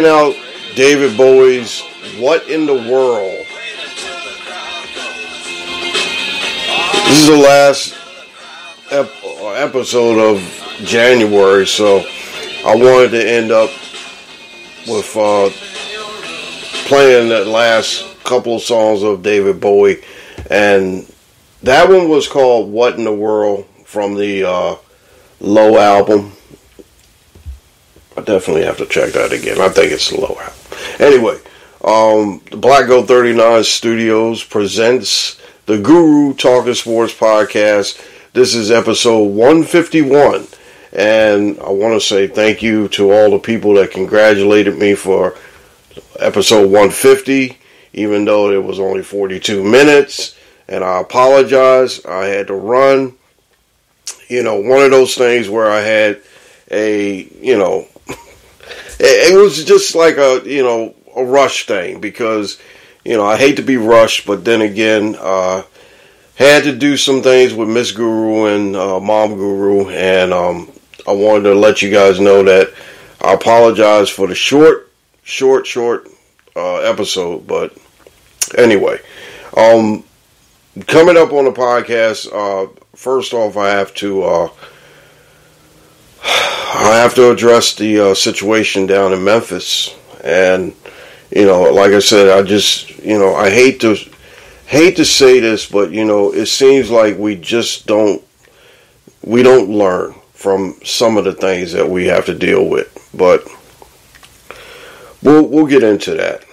Checking out David Bowie's What in the World. This is the last ep- episode of January, so I wanted to end up with uh, playing that last couple of songs of David Bowie. And that one was called What in the World from the uh, Low album. I definitely have to check that again. I think it's Low album. Anyway, um, the Black Gold 39 Studios presents the Guru Talking Sports Podcast. This is episode 151. And I want to say thank you to all the people that congratulated me for episode 150, even though it was only 42 minutes. And I apologize. I had to run. You know, one of those things where I had a, you know, it, was just like a, you know, a rush thing because, you know, I hate to be rushed, but then again, uh, had to do some things with Miss Guru and uh, Mom Guru, and um, I wanted to let you guys know that I apologize for the short, short, short uh, episode. But anyway, um, coming up on the podcast, uh, first off, I have to uh, I have to address the uh, situation down in Memphis, and you know, like I said, I just you know I hate to hate to say this, but you know, it seems like we just don't we don't learn from some of the things that we have to deal with. But we'll we'll get into that.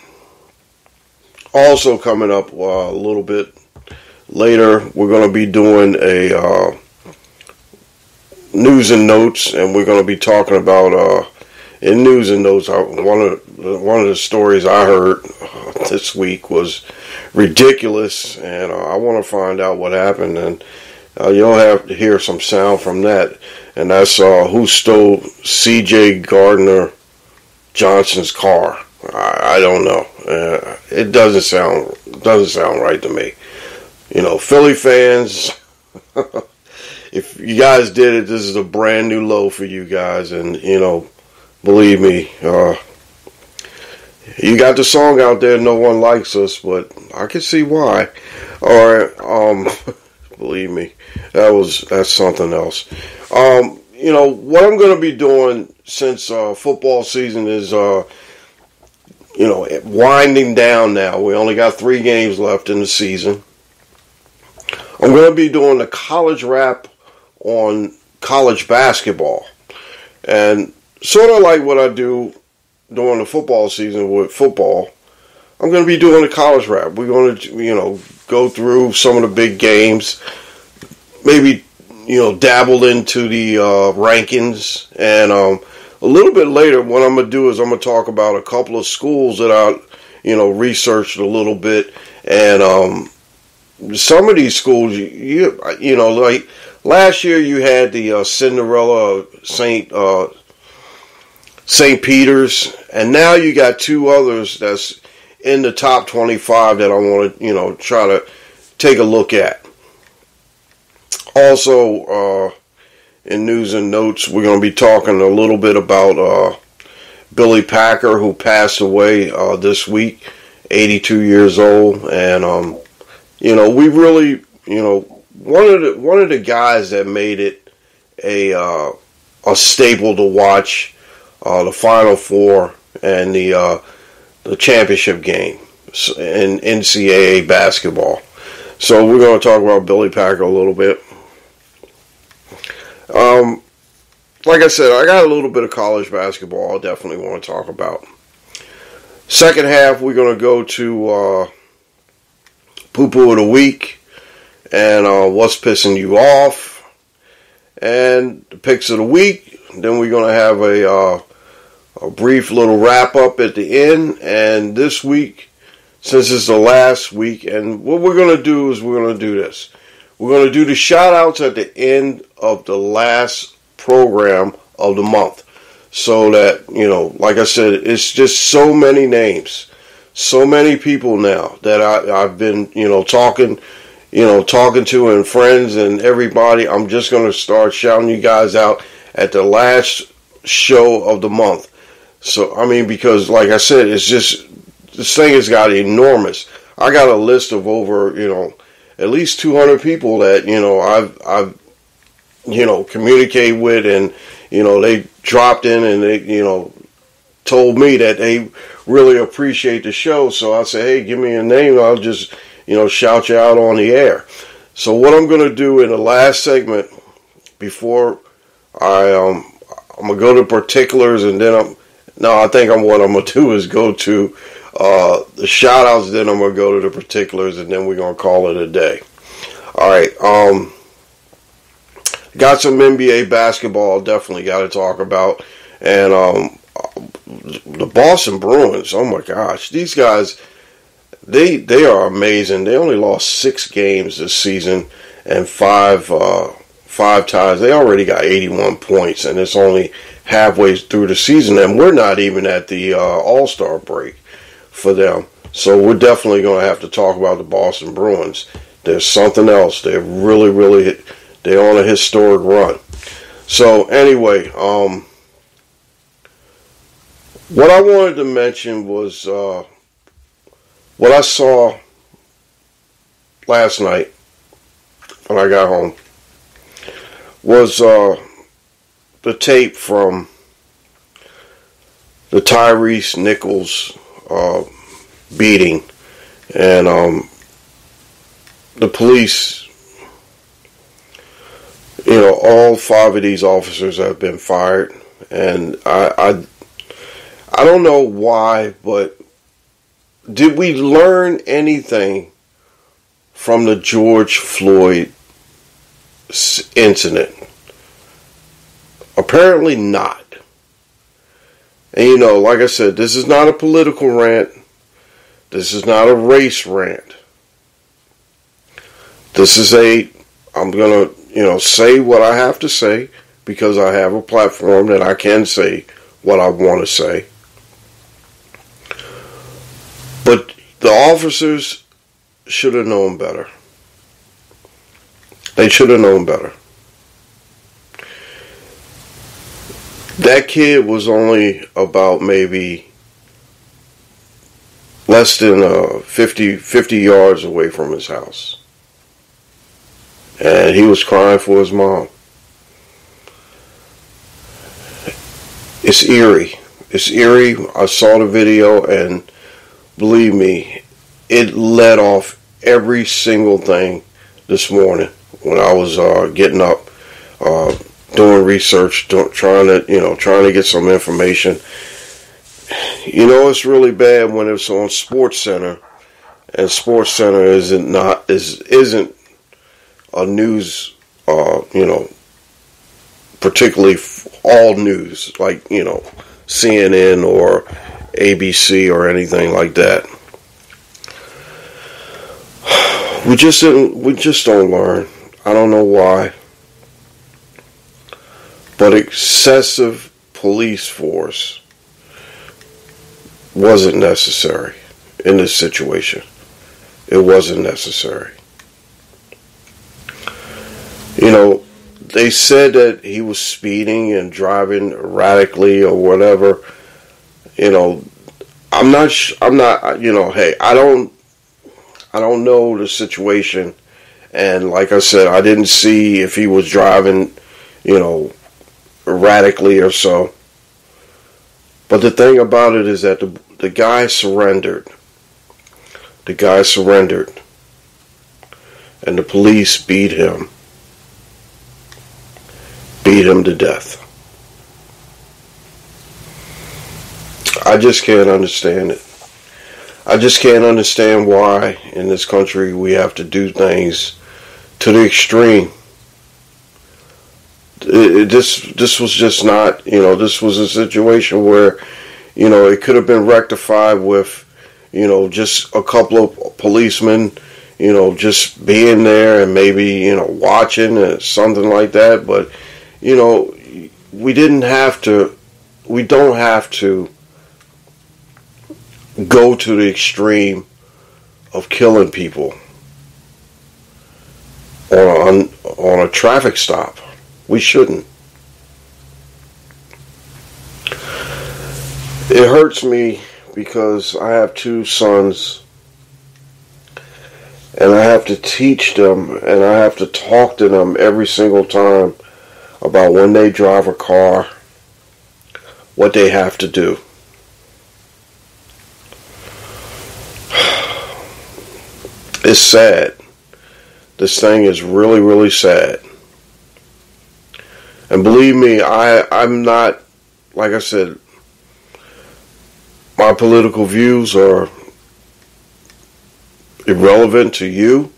Also coming up uh, a little bit later, we're going to be doing a uh, news and notes, and we're going to be talking about uh, in news and notes. One of one of the stories I heard uh, this week was ridiculous, and uh, I want to find out what happened. And uh, you'll have to hear some sound from that. And that's uh, who stole C.J. Gardner Johnson's car. I, I don't know. Uh, it doesn't sound doesn't sound right to me. You know, Philly fans. if you guys did it, this is a brand new low for you guys, and you know, believe me, uh, you got the song out there. No one likes us, but I can see why. Or, um, believe me, that was that's something else. Um, you know what I'm going to be doing since uh, football season is, uh, you know, winding down now. We only got three games left in the season. I'm going to be doing the college wrap on college basketball. And sort of like what I do during the football season with football, I'm going to be doing a college wrap. We're going to, you know, go through some of the big games, maybe, you know, dabble into the uh, rankings. And um, a little bit later, what I'm going to do is I'm going to talk about a couple of schools that I, you know, researched a little bit. And um, some of these schools, you, you know, like last year you had the uh, Cinderella Saint uh, St. Peter's, and now you got two others that's in the top 25 that I want to, you know, try to take a look at. Also, uh, in news and notes, we're going to be talking a little bit about uh, Billy Packer, who passed away uh, this week, 82 years old, and um, you know, we really, you know, one of the one of the guys that made it a uh, a staple to watch uh, the Final Four and the uh, the championship game in NCAA basketball. So we're going to talk about Billy Packer a little bit. Um, like I said, I got a little bit of college basketball. I definitely want to talk about. Second half, we're going to go to uh, poo poo of the week and uh, what's pissing you off and the picks of the week. Then we're going to have a, uh, a brief little wrap up at the end. And this week, since it's the last week, and what we're going to do is we're going to do this. We're going to do the shout outs at the end of the last program of the month. so that you know, like I said, it's just so many names, so many people now that I, I've been you know talking, you know talking to and friends and everybody. I'm just gonna start shouting you guys out at the last show of the month. So I mean, because like I said, it's just this thing has got enormous. I got a list of over you know at least 200 people that you know I've I've you know communicate with and you know they dropped in and they you know told me that they really appreciate the show so I say hey give me a name I'll just you know shout you out on the air so what I'm going to do in the last segment before I um I'm to go to particulars and then I'm no I think I'm what I'm to do is go to uh, the shout outs, then I'm to go to the particulars, and then we're going to call it a day. All right. Um, got some NBA basketball, definitely got to talk about. And um, the Boston Bruins, oh my gosh, these guys, they they are amazing. They only lost six games this season and five uh, five ties. They already got 81 points, and it's only halfway through the season, and we're not even at the uh, All Star break for them. So we're definitely going to have to talk about the Boston Bruins. There's something else. They're really, really, they're on a historic run. So anyway, um, what I wanted to mention was uh, what I saw last night when I got home was uh, the tape from the Tyrese Nichols uh, beating, and um, the police. You know, all five of these officers have been fired, and I, I, I don't know why, but did we learn anything from the George Floyd incident? Apparently not. And you know, like I said, this is not a political rant. This is not a race rant. This is a, I'm going to, you know, say what I have to say because I have a platform that I can say what I want to say. But the officers should have known better. They should have known better. that kid was only about maybe less than uh, 50, 50 yards away from his house. And he was crying for his mom. It's eerie. It's eerie. I saw the video, and believe me, it led off every single thing this morning when I was uh, getting up. Uh, doing research, doing, trying to you know trying to get some information. You know, it's really bad when it's on Sports Center, and Sports Center isn't not is isn't a news, uh, you know, particularly all news like you know CNN or ABC or anything like that. We just didn't. We just don't learn. I don't know why. But excessive police force wasn't necessary in this situation. It wasn't necessary. You know, they said that he was speeding and driving erratically or whatever. You know, I'm not. I'm not. You know, hey, I don't. I don't know the situation, and like I said, I didn't see if he was driving. You know, erratically or so. But the thing about it is that the, the guy surrendered. The guy surrendered. And the police beat him. Beat him to death. I just can't understand it. I just can't understand why in this country we have to do things to the extreme it, this this was just not you know this was a situation where you know it could have been rectified with you know just a couple of policemen you know just being there and maybe you know watching or something like that but you know we didn't have to we don't have to go to the extreme of killing people on a, on a traffic stop. We shouldn't. It hurts me because I have two sons and I have to teach them and I have to talk to them every single time about when they drive a car, what they have to do. It's sad. This thing is really, really sad. And believe me, I, I'm not, like I said, my political views are irrelevant to you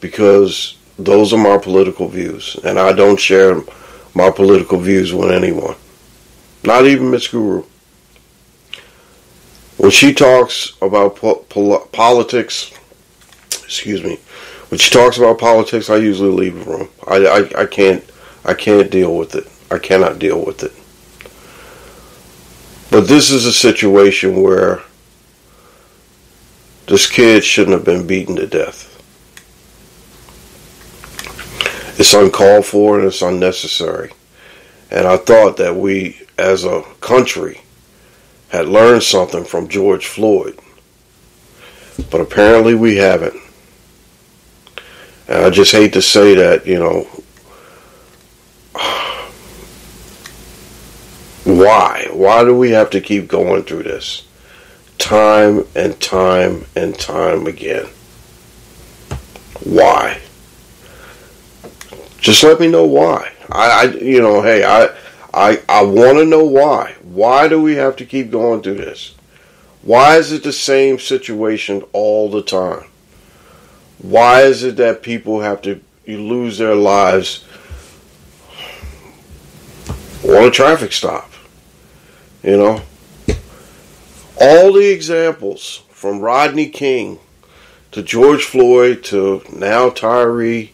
because those are my political views. And I don't share my political views with anyone. Not even Miss Guru. When she talks about po- pol- politics, excuse me, when she talks about politics, I usually leave the room. I, I, I can't I can't deal with it. I cannot deal with it. But this is a situation where this kid shouldn't have been beaten to death. It's uncalled for and it's unnecessary. And I thought that we, as a country, had learned something from George Floyd. But apparently we haven't. And I just hate to say that, you know, why? Why do we have to keep going through this? Time and time and time again. Why? Just let me know why. I, I you know, hey, I, I, I want to know why. Why do we have to keep going through this? Why is it the same situation all the time? Why is it that people have to lose their lives on a traffic stop? You know, all the examples from Rodney King to George Floyd to now Tyre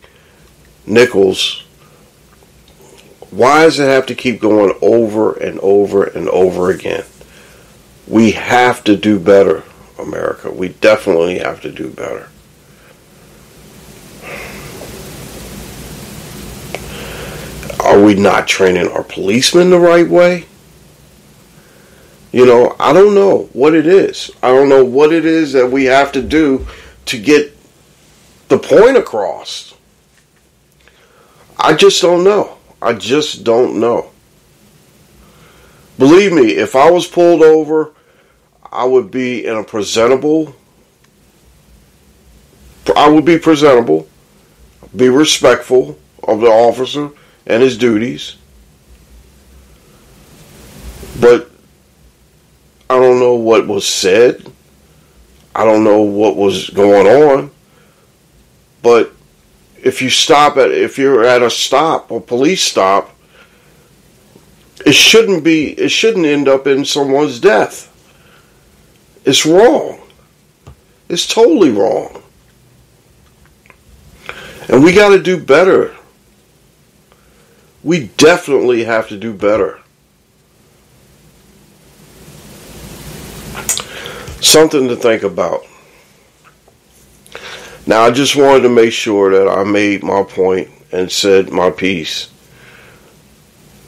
Nichols. Why does it have to keep going over and over and over again? We have to do better, America. We definitely have to do better. Are we not training our policemen the right way? You know, I don't know what it is. I don't know what it is that we have to do to get the point across. I just don't know. I just don't know. Believe me, if I was pulled over, I would be in a presentable I would be presentable, be respectful of the officer and his duties. But I don't know what was said. I don't know what was going on. But if you stop at if you're at a stop, a police stop, it shouldn't be it shouldn't end up in someone's death. It's wrong. It's totally wrong. And we got to do better. We definitely have to do better. Something to think about. Now, I just wanted to make sure that I made my point and said my piece.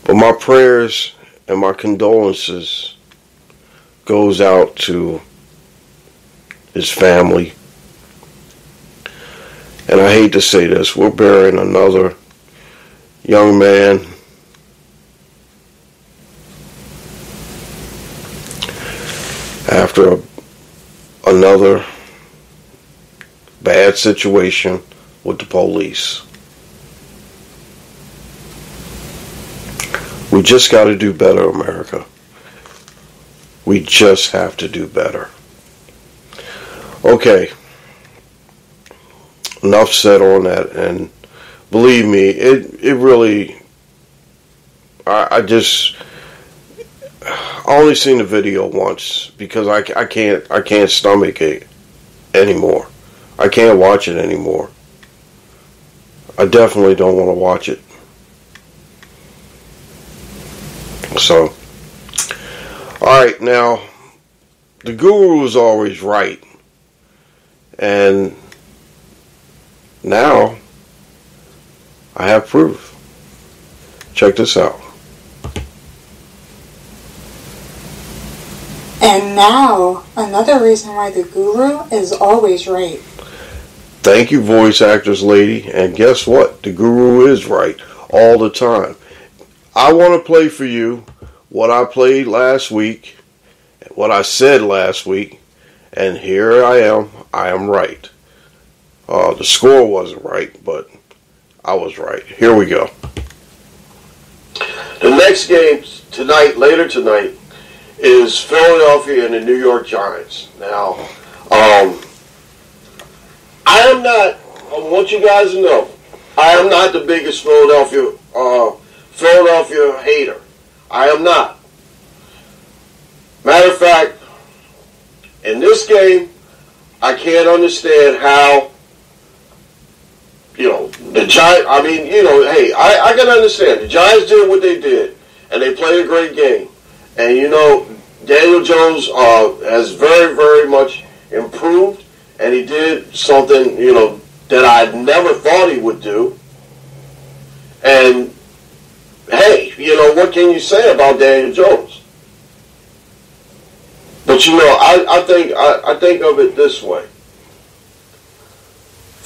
But my prayers and my condolences goes out to his family. And I hate to say this, we're burying another young man after another bad situation with the police. We just got to do better, America. We just have to do better. Okay. Enough said on that. And believe me, it, it really, I, I just, I only seen the video once because I, I can't, I can't stomach it anymore. I can't watch it anymore. I definitely don't want to watch it. So, All right, now the guru is always right, and now I have proof. Check this out. And now, another reason why the guru is always right. Thank you, voice actors lady. And guess what? The guru is right all the time. I want to play for you what I played last week, what I said last week, and here I am. I am right. Uh, the score wasn't right, but I was right. Here we go. The next game tonight, later tonight, is Philadelphia and the New York Giants. Now, um, I am not. I want you guys to know, I am not the biggest Philadelphia uh, Philadelphia hater. I am not. Matter of fact, in this game, I can't understand how. You know the Giants. I mean, you know, hey, I, I can understand the Giants did what they did, and they played a great game. And you know, Daniel Jones uh, has very, very much improved, and he did something you know that I never thought he would do. And hey, you know what can you say about Daniel Jones? But you know, I, I think I, I think of it this way.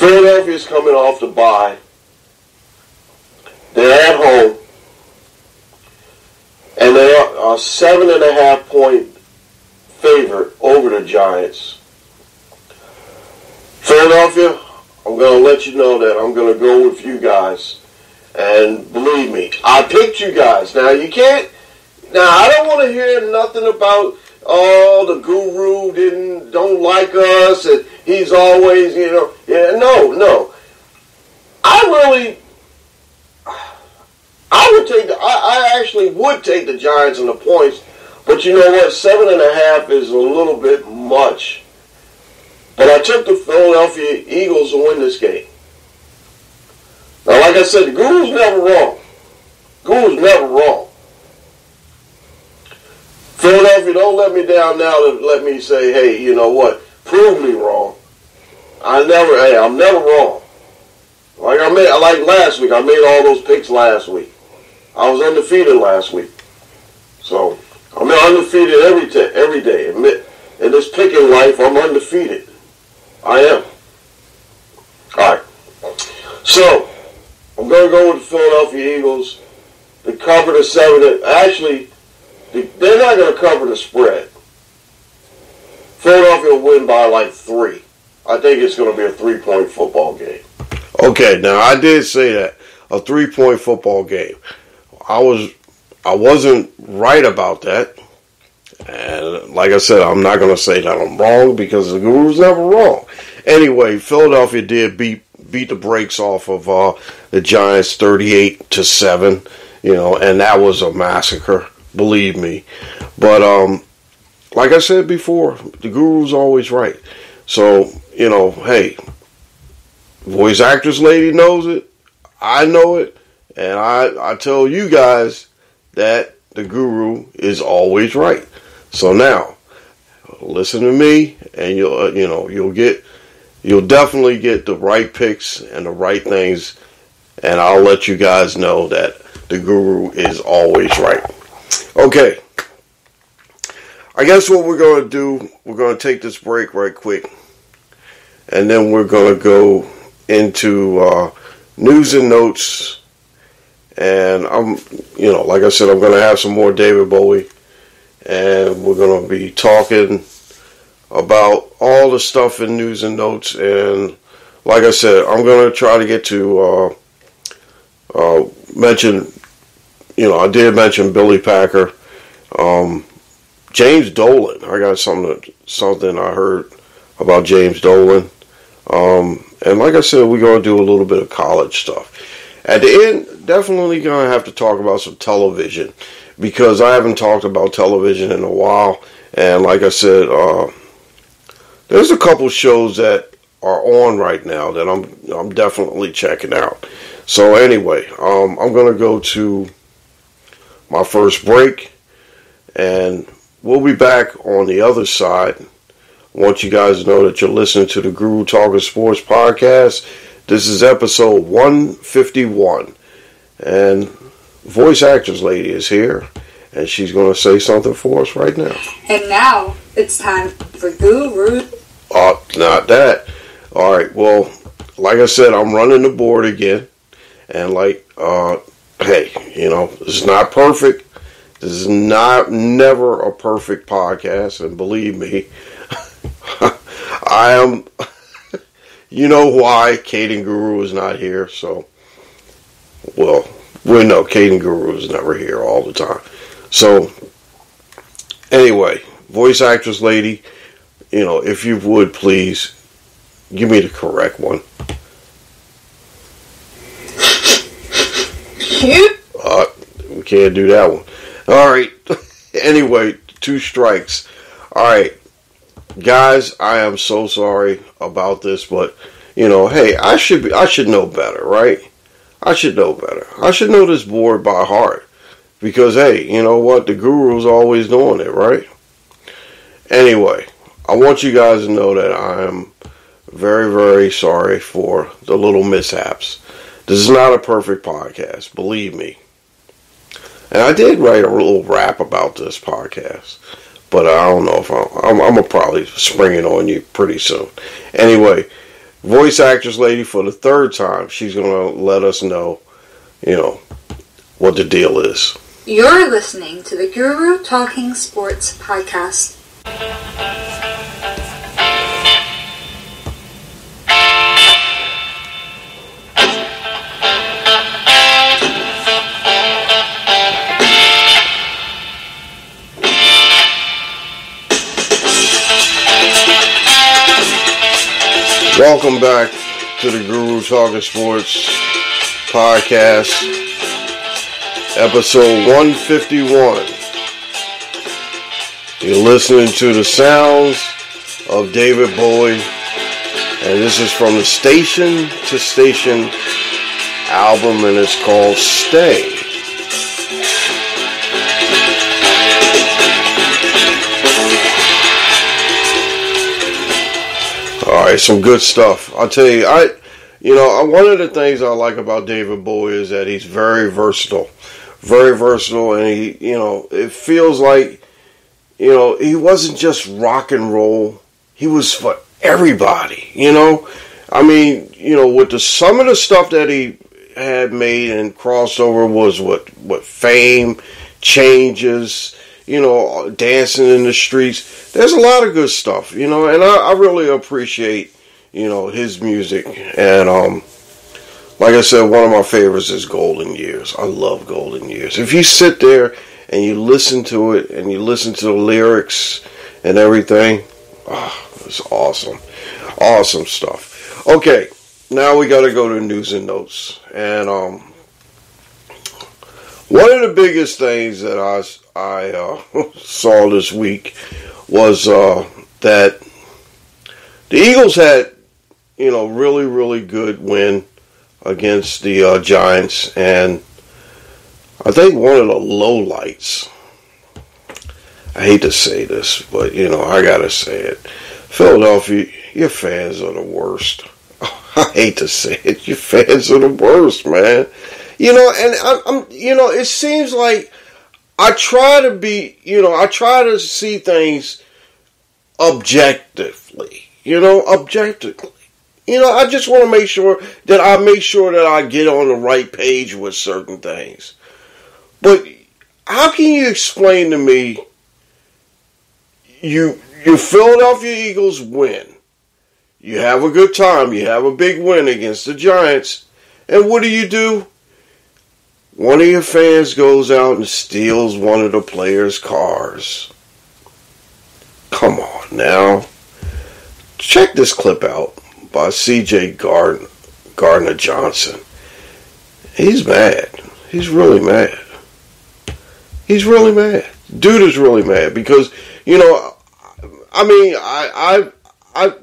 Philadelphia's coming off the bye. They're at home and they are a seven and a half point favorite over the Giants. Philadelphia, I'm going to let you know that I'm going to go with you guys. And believe me, I picked you guys. Now, you can't, now, I don't want to hear nothing about, oh, the guru didn't, don't like us, and he's always, you know, yeah, no, no. I really I would take the, I, I actually would take the Giants and the points, but you know what? Seven and a half is a little bit much. But I took the Philadelphia Eagles to win this game. Now, like I said, the Guru's never wrong. Guru's never wrong. Philadelphia, don't let me down now to let me say, hey, you know what? Prove me wrong. I never, hey, I'm never wrong. Like I made, like last week, I made all those picks last week. I was undefeated last week. So I'm undefeated every t- every day. In this picking life, I'm undefeated. I am. All right. So I'm going to go with the Philadelphia Eagles to cover the seven. Actually, they're not going to cover the spread. Philadelphia will win by like three. I think it's going to be a three-point football game. Okay, now I did say that a three-point football game. I was I wasn't right about that. And like I said, I'm not going to say that I'm wrong because the guru's never wrong. Anyway, Philadelphia did beat beat the brakes off of uh, the Giants 38 to 7, you know, and that was a massacre, believe me. But um like I said before, the guru's always right. So, you know, hey, voice actress lady knows it. I know it. And I, I tell you guys that the guru is always right. So now, listen to me, and you'll uh, you know you'll get you'll definitely get the right picks and the right things, and I'll let you guys know that the guru is always right. Okay. I guess what we're going to do, we're going to take this break right quick, and then we're going to go into uh, news and notes and I'm, you know, like I said, I'm going to have some more David Bowie. And we're going to be talking about all the stuff in news and notes. And like I said, I'm going to try to get to uh, uh, mention, you know, I did mention Billy Packer. Um, James Dolan. I got something something I heard about James Dolan. Um, and like I said, we're going to do a little bit of college stuff. At the end, definitely going to have to talk about some television because I haven't talked about television in a while. And like I said, uh, there's a couple shows that are on right now that I'm I'm definitely checking out. So anyway, um, I'm going to go to my first break, and we'll be back on the other side. I want you guys to know that you're listening to the Guru Talking Sports podcast. This is episode 151. And voice actress lady is here, and she's going to say something for us right now. And now it's time for Guru. Oh, not that. All right. Well, like I said, I'm running the board again, and like, uh, hey, you know, this is not perfect. This is not never a perfect podcast, and believe me, I am. You know why Caden Guru is not here, so well, we know Caden Guru is never here all the time. So anyway, voice actress lady, you know, if you would please give me the correct one. Uh, we can't do that one. All right. anyway, two strikes. All right, guys. I am so sorry about this, but you know, hey, I should be. I should know better, right? I should know better. I should know this board by heart because hey, you know what? The guru's always doing it, right? Anyway, I want you guys to know that I am very, very sorry for the little mishaps. This is not a perfect podcast, believe me. And I did write a little rap about this podcast, but I don't know if I'm, I'm, I'm gonna probably spring it on you pretty soon. Anyway, voice actress lady for the third time, she's gonna let us know, you know, what the deal is. You're listening to the Guru Talking Sports podcast. Welcome back to the Guru Talking Sports podcast, episode 151. You're listening to the sounds of David Bowie, and this is from the Station to Station album, and it's called Stay. All right, some good stuff. I'll tell you, I, you know, one of the things I like about David Bowie is that he's very versatile, very versatile, and he, you know, it feels like, you know, he wasn't just rock and roll; he was for everybody. You know, I mean, you know, with the some of the stuff that he had made and crossover was what what fame changes you know, dancing in the streets. There's a lot of good stuff, you know, and I, I really appreciate, you know, his music. And um, like I said, one of my favorites is Golden Years. I love Golden Years. If you sit there and you listen to it and you listen to the lyrics and everything, oh, it's awesome. Awesome stuff. Okay, now we got to go to news and notes. And um, one of the biggest things that I I uh, saw this week was uh, that the Eagles had, you know, really, really good win against the uh, Giants, and I think one of the low lights. I hate to say this, but you know I gotta say it. Philadelphia, your fans are the worst. I hate to say it, your fans are the worst, man. You know, and I'm, I'm you know, it seems like I try to be, you know, I try to see things objectively, you know, objectively. You know, I just want to make sure that I make sure that I get on the right page with certain things. But how can you explain to me you your Philadelphia Eagles win? You have a good time, you have a big win against the Giants, and what do you do? One of your fans goes out and steals one of the players' cars. Come on now. Check this clip out by CJ Gardner, Gardner Johnson. He's mad. He's really mad. He's really mad. Dude is really mad because, you know, I mean, I, I, I,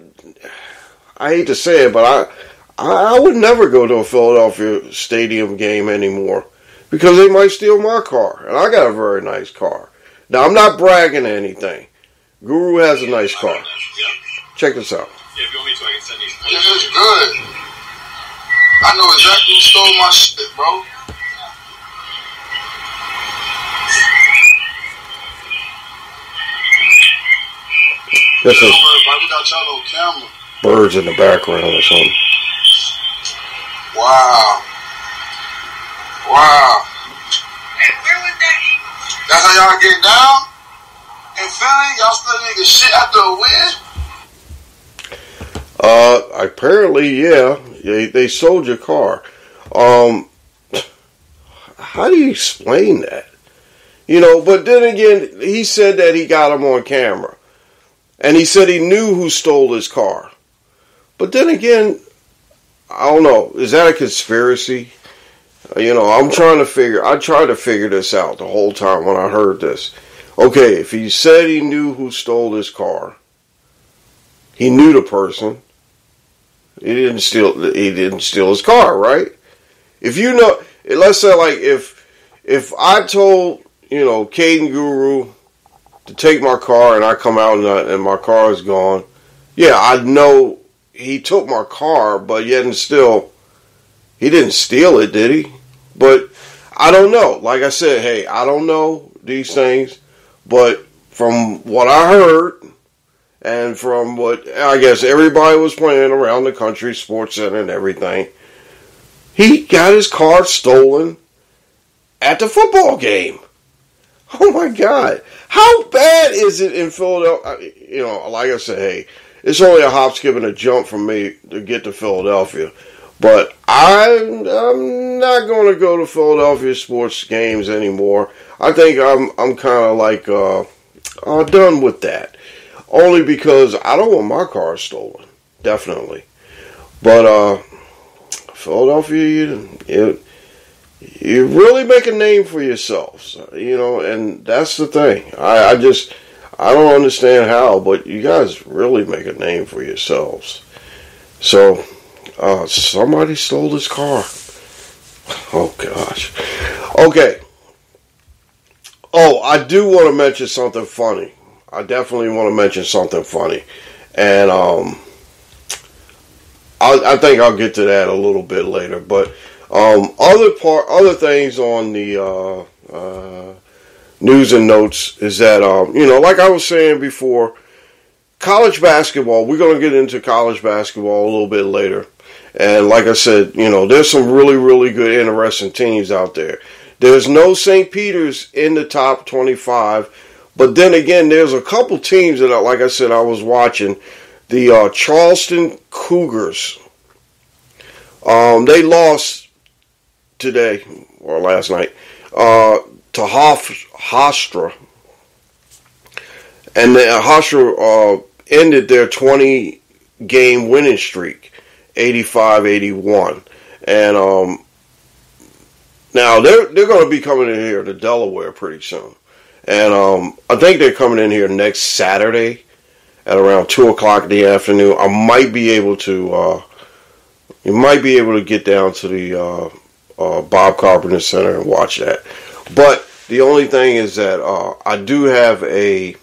I hate to say it, but I, I would never go to a Philadelphia stadium game anymore because they might steal my car, and I got a very nice car. Now I'm not bragging or anything. Guru has a nice car. Check this out. Yeah, if you want me to, I can send you. It is good. I know exactly who stole my shit, bro. This is worry about it. We got y'all on camera. birds in the background or something. Wow. Wow. And where was that eagle? That's how y'all get down? In Philly, y'all still nigga shit after a win? Uh, apparently, yeah, they, they sold your car. Um, how do you explain that? You know, but then again, he said that he got him on camera. And he said he knew who stole his car. But then again, I don't know. Is that a conspiracy? You know, I'm trying to figure, I tried to figure this out the whole time when I heard this. Okay, if he said he knew who stole his car, he knew the person. He didn't steal. He didn't steal his car, right? If you know, let's say like if if I told you know Caden Guru to take my car and I come out and, I, and my car is gone, yeah, I know he took my car, but yet and still he didn't steal it, did he? But I don't know. Like I said, hey, I don't know these things, but from what I heard and from what I guess everybody was playing around the country, sports center and everything, he got his car stolen at the football game. Oh my God. How bad is it in Philadelphia? You know, like I said, hey, it's only a hop, skip, and a jump from me to get to Philadelphia. But I'm, I'm not going to go to Philadelphia sports games anymore. I think I'm I'm kind of like uh, uh, done with that. Only because I don't want my car stolen. Definitely. But uh, Philadelphia, you, you, you really make a name for yourselves. You know, and that's the thing. I, I just, I don't understand how, but you guys really make a name for yourselves. So, uh, somebody stole this car. Oh, gosh. Okay. Oh, I do want to mention something funny. I definitely want to mention something funny. And, um, I, I think I'll get to that a little bit later. But, um, other part, other things on the, uh, uh, news and notes is that, um, you know, like I was saying before, college basketball, we're going to get into college basketball a little bit later. And like I said, you know, there's some really, really good, interesting teams out there. There's no St. Peter's in the top 25, but then again, there's a couple teams that, like I said, I was watching. The uh, Charleston Cougars. Um, they lost today or last night uh, to Hof, Hofstra, and the Hofstra uh, ended their 20 game winning streak, 85-81, and um, now they're they're going to be coming in here to Delaware pretty soon, and um, I think they're coming in here next Saturday at around two o'clock in the afternoon. I might be able to. Uh, you might be able to get down to the uh, uh, Bob Carpenter Center and watch that. But the only thing is that uh, I do have a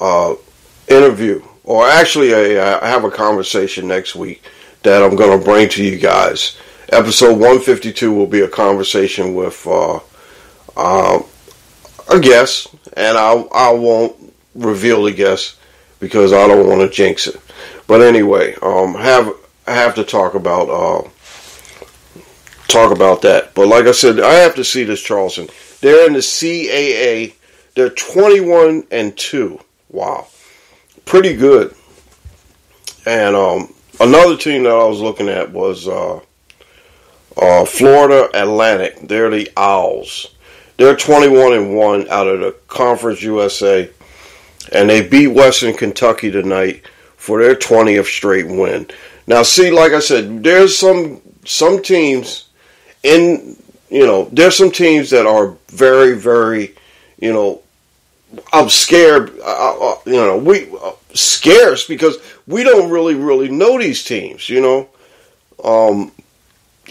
uh, interview, or actually, a, I have a conversation next week that I'm going to bring to you guys. Episode 152 will be a conversation with uh, uh, a guest, and I I won't reveal the guest because I don't want to jinx it. But anyway, um, have I have to talk about uh, talk about that. But like I said, I have to see this Charleston. They're in the CAA. They're 21 and two. Wow, pretty good. And um, another team that I was looking at was uh, uh, Florida Atlantic. They're the Owls. They're 21 and one out of the Conference USA, and they beat Western Kentucky tonight for their 20th straight win. Now, see, like I said, there's some some teams in you know there's some teams that are very very you know I'm scared uh, uh, you know we uh, scarce because we don't really really know these teams you know um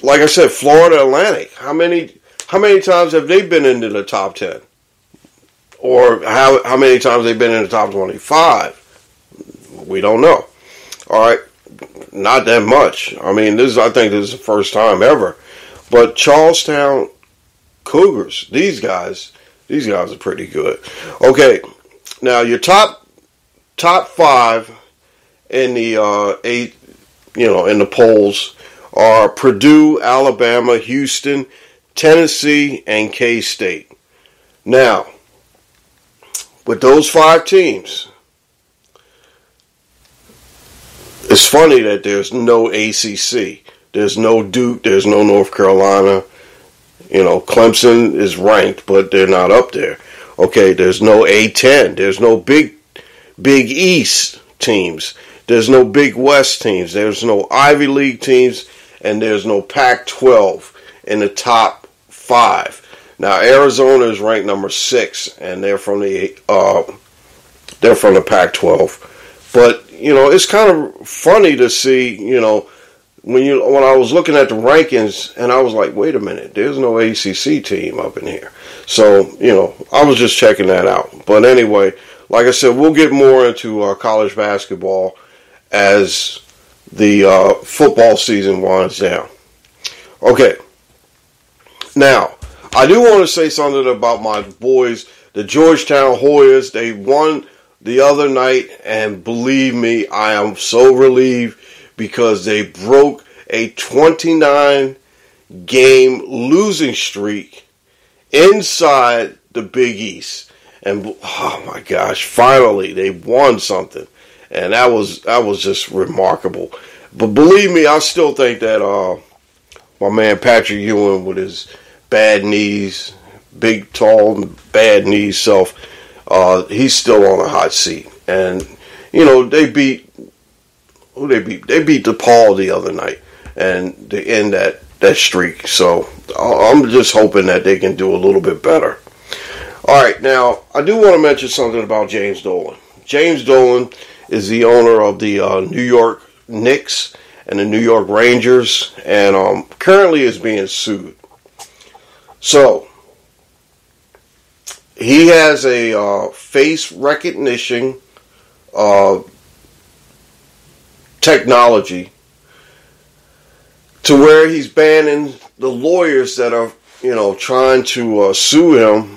like I said Florida Atlantic how many how many times have they been into the top 10 or how how many times they've been in the top 25. We don't know. All right, not that much. I mean, this is, I think this is the first time ever. But Charleston Cougars, these guys, these guys are pretty good. Okay, now your top top five in the uh, eight, you know, in the polls are Purdue, Alabama, Houston, Tennessee, and K State. Now, with those five teams, it's funny that there's no ACC. There's no Duke. There's no North Carolina. You know, Clemson is ranked, but they're not up there. Okay, there's no A10. There's no Big Big East teams. There's no Big West teams. There's no Ivy League teams, and there's no Pac-12 in the top five. Now Arizona is ranked number six, and they're from the uh, they're from the Pac-12. But you know, it's kind of funny to see. You know, when you when I was looking at the rankings, and I was like, wait a minute, there's no ACC team up in here. So you know, I was just checking that out. But anyway, like I said, we'll get more into uh, college basketball as the uh, football season winds down. Okay, now I do want to say something about my boys, the Georgetown Hoyas. They won the other night, and believe me, I am so relieved because they broke a 29 game losing streak inside the Big East. And oh my gosh, finally they won something. And that was that was just remarkable. But believe me, I still think that uh, my man Patrick Ewing with his bad knees, big, tall, bad knees self, uh, he's still on a hot seat. And, you know, they beat, who they beat? They beat DePaul the other night and to end that, that streak. So I'm just hoping that they can do a little bit better. All right, now I do want to mention something about James Dolan. James Dolan is the owner of the uh, New York Knicks and the New York Rangers, and um, currently is being sued. So he has a uh, face recognition uh, technology to where he's banning the lawyers that are, you know, trying to uh, sue him,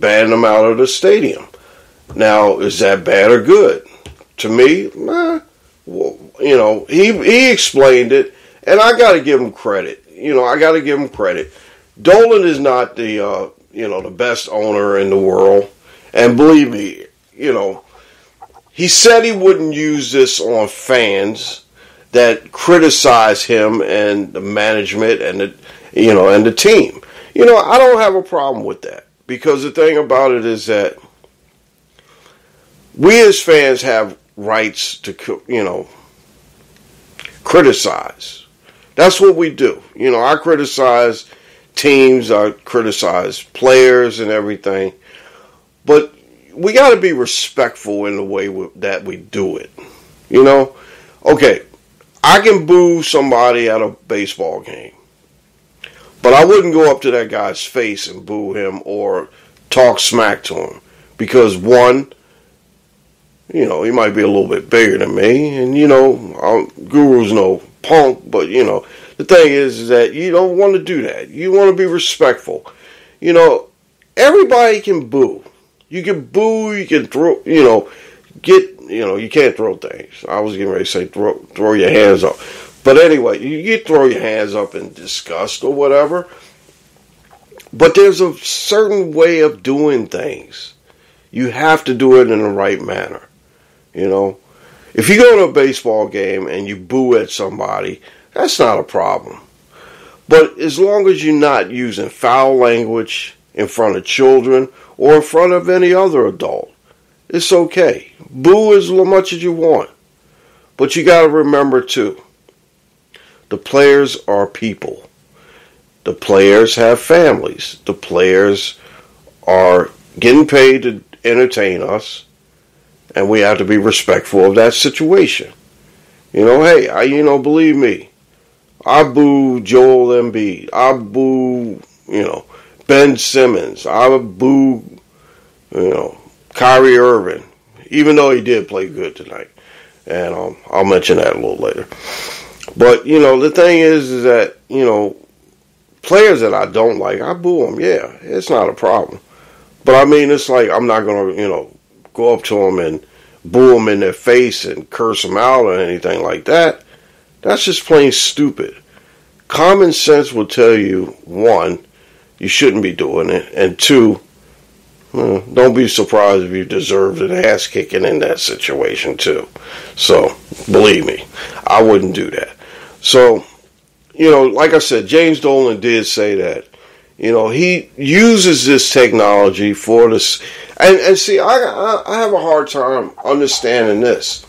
ban them out of the stadium. Now, is that bad or good? To me, well, you know, he he explained it, and I got to give him credit. You know, I got to give him credit Dolan is not the uh, you know the best owner in the world, and believe me, you know he said he wouldn't use this on fans that criticize him and the management and the you know and the team. You know I don't have a problem with that because the thing about it is that we as fans have rights to you know criticize. That's what we do. You know I criticize teams, I criticize players and everything, but we got to be respectful in the way that we do it. You know, okay, I can boo somebody at a baseball game, but I wouldn't go up to that guy's face and boo him or talk smack to him because one, you know, he might be a little bit bigger than me, and you know, I'm, Guru's no punk, but you know, the thing is, is that you don't want to do that. You want to be respectful. You know, everybody can boo. You can boo. You can throw. You know, get. You know, you can't throw things. I was getting ready to say throw throw your hands up, but anyway, you, you throw your hands up in disgust or whatever. But there's a certain way of doing things. You have to do it in the right manner. You know, if you go to a baseball game and you boo at somebody, that's not a problem. But as long as you're not using foul language in front of children or in front of any other adult, it's okay. Boo as much as you want. But you got to remember too the players are people. The players have families. The players are getting paid to entertain us, and we have to be respectful of that situation. You know, hey, I, you know, believe me, I boo Joel Embiid. I boo, you know, Ben Simmons. I boo You know, Kyrie Irving, even though he did play good tonight, and um, I'll mention that a little later. But you know, the thing is, is that you know, players that I don't like, I boo them. Yeah, it's not a problem. But I mean, it's like I'm not gonna, you know, go up to them and boo them in their face and curse them out or anything like that. That's just plain stupid. Common sense will tell you one, you shouldn't be doing it, and two, well, don't be surprised if you deserved an ass kicking in that situation too. So believe me, I wouldn't do that. So, you know, like I said, James Dolan did say that. You know, he uses this technology for this, and and see, I I, I have a hard time understanding this.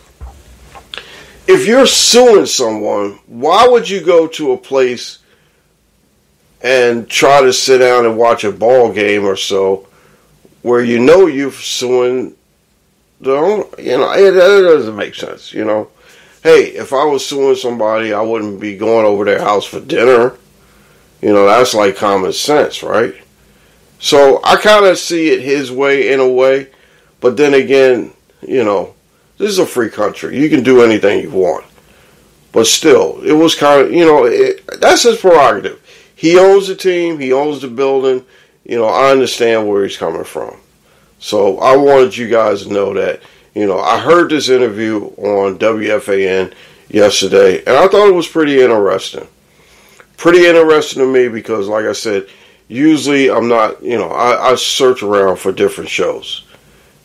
If you're suing someone, why would you go to a place and try to sit down and watch a ball game or so, where you know you're suing the owner? You know, it, it doesn't make sense. You know, hey, if I was suing somebody, I wouldn't be going over their house for dinner. You know, that's like common sense, right? So I kind of see it his way in a way, but then again, you know, this is a free country. You can do anything you want. But still, it was kind of, you know, it, that's his prerogative. He owns the team, he owns the building. You know, I understand where he's coming from. So I wanted you guys to know that, you know, I heard this interview on WFAN yesterday, and I thought it was pretty interesting pretty interesting to me because, like I said, usually I'm not, you know, I, I search around for different shows,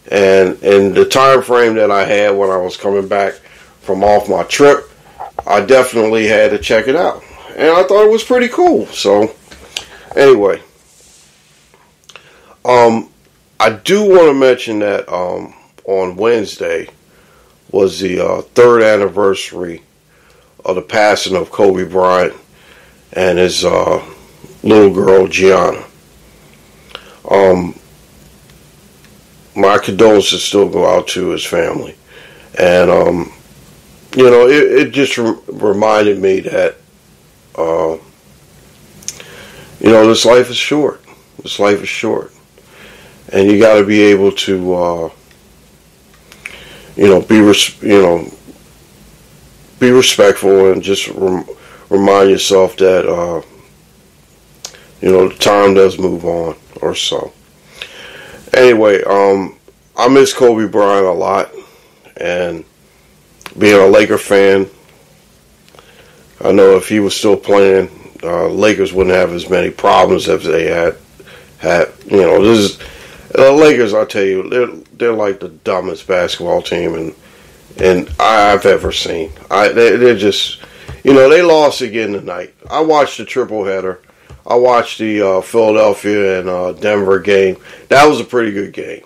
and in the time frame that I had when I was coming back from off my trip, I definitely had to check it out, and I thought it was pretty cool. So, anyway, um, I do want to mention that um, on Wednesday was the uh, third anniversary of the passing of Kobe Bryant and his uh, little girl Gianna. Um, my condolences still go out to his family, and um, you know it, it just re- reminded me that uh, you know this life is short. This life is short, and you got to be able to uh, you know be res- you know be respectful and just. Rem- remind yourself that uh, you know time does move on or so. Anyway, um, I miss Kobe Bryant a lot, and being a Laker fan, I know if he was still playing, uh, Lakers wouldn't have as many problems as they had. Had you know, this is the Lakers. I'll tell you, they're they're like the dumbest basketball team and and I've ever seen. I they, they're just you know, they lost again tonight. I watched the triple header. I watched the uh, Philadelphia and uh, Denver game. That was a pretty good game.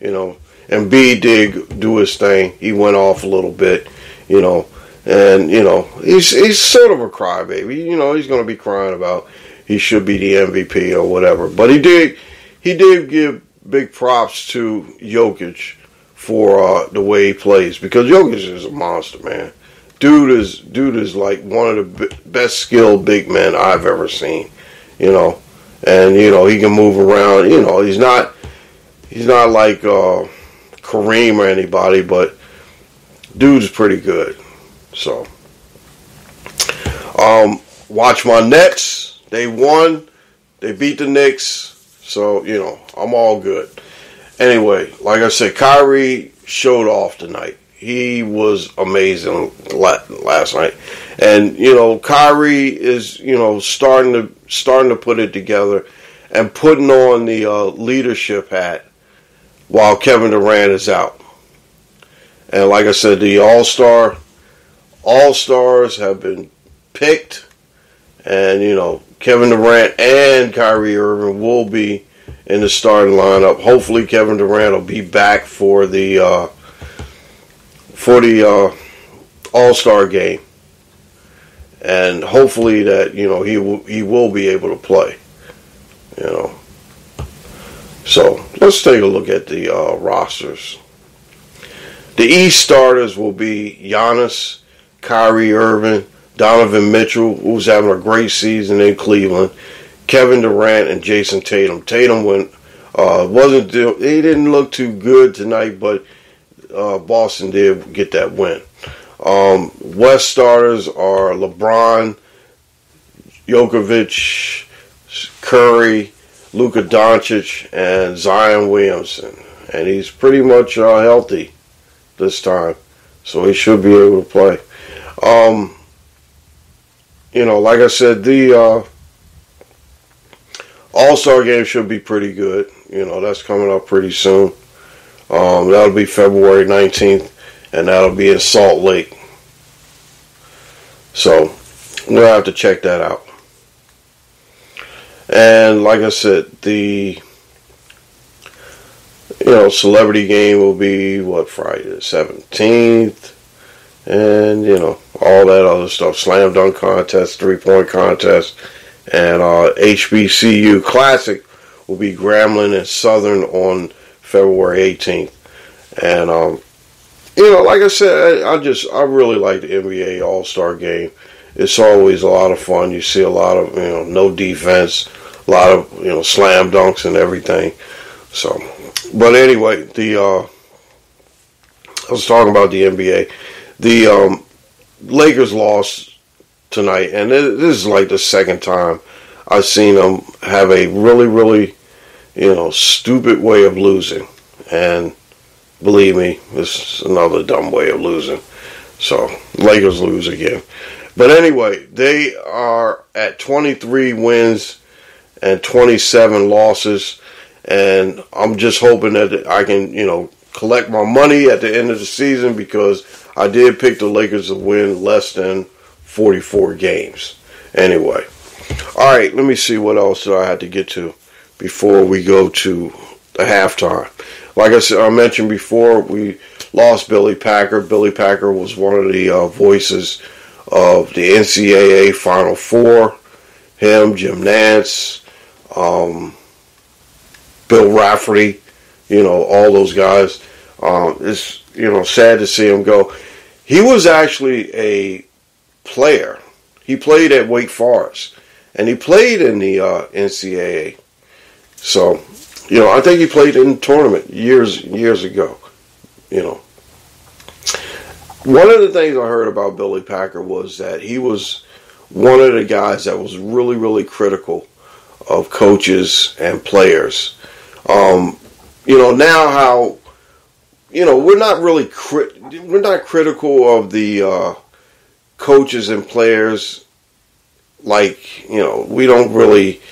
You know, and B did do his thing. He went off a little bit. You know, and you know he's he's sort of a crybaby. You know, he's going to be crying about he should be the MVP or whatever. But he did he did give big props to Jokic for uh, the way he plays because Jokic is a monster, man dude is dude is like one of the best skilled big men I've ever seen. You know, and you know he can move around. You know, he's not he's not like uh, Kareem or anybody, but dude's pretty good. So, um, watch my Nets. They won. They beat the Knicks. So you know I'm all good. Anyway, like I said, Kyrie showed off tonight he was amazing last night. And you know, Kyrie is you know starting to starting to put it together and putting on the uh, leadership hat while Kevin Durant is out. And like I said, the All Star All Stars have been picked, and you know Kevin Durant and Kyrie Irving will be in the starting lineup. Hopefully, Kevin Durant will be back for the. Uh, for the uh, All Star game, and hopefully that you know he will he will be able to play. You know. So let's take a look at the uh, rosters. The East starters will be Giannis, Kyrie Irving, Donovan Mitchell, who's having a great season in Cleveland, Kevin Durant, and Jayson Tatum. Tatum went Uh, wasn't he didn't look too good tonight, but uh, Boston did get that win. Um, West starters are LeBron, Jokovic, Curry, Luka Doncic, and Zion Williamson, and he's pretty much uh, healthy this time, so he should be able to play. Um, you know, like I said, the uh, All Star game should be pretty good. You know, that's coming up pretty soon. Um, that'll be February 19th, and that'll be in Salt Lake. So, we'll have to check that out. And like I said, the you know celebrity game will be what Friday the seventeenth, and you know all that other stuff. Slam dunk contest, three point contest, and uh, HBCU Classic will be Grambling and Southern on February eighteenth, and um, you know, like I said, I, I just I really like the NBA All Star Game. It's always a lot of fun. You see a lot of you know no defense, a lot of you know slam dunks and everything. So, but anyway, the uh, I was talking about the NBA. The um, Lakers lost tonight, and this is like the second time I've seen them have a really, really, you know, stupid way of losing. And believe me, this is another dumb way of losing. So Lakers lose again. But anyway, they are at 23 wins and 27 losses. And I'm just hoping that I can, you know, collect my money at the end of the season because I did pick the Lakers to win less than 44 games. Anyway, all right, let me see what else I had to get to before we go to the halftime. Like I said, I mentioned before, we lost Billy Packer. Billy Packer was one of the uh, voices of the NCAA Final Four. Him, Jim Nantz, um, Bill Raftery, you know, all those guys. Um, it's you know sad to see him go. He was actually a player. He played at Wake Forest, and he played in the uh, NCAA. So, you know, I think he played in the tournament years years ago. You know, one of the things I heard about Billy Packer was that he was one of the guys that was really really critical of coaches and players. Um, you know, now how you know we're not really crit- we're not critical of the uh, coaches and players. Like you know we don't really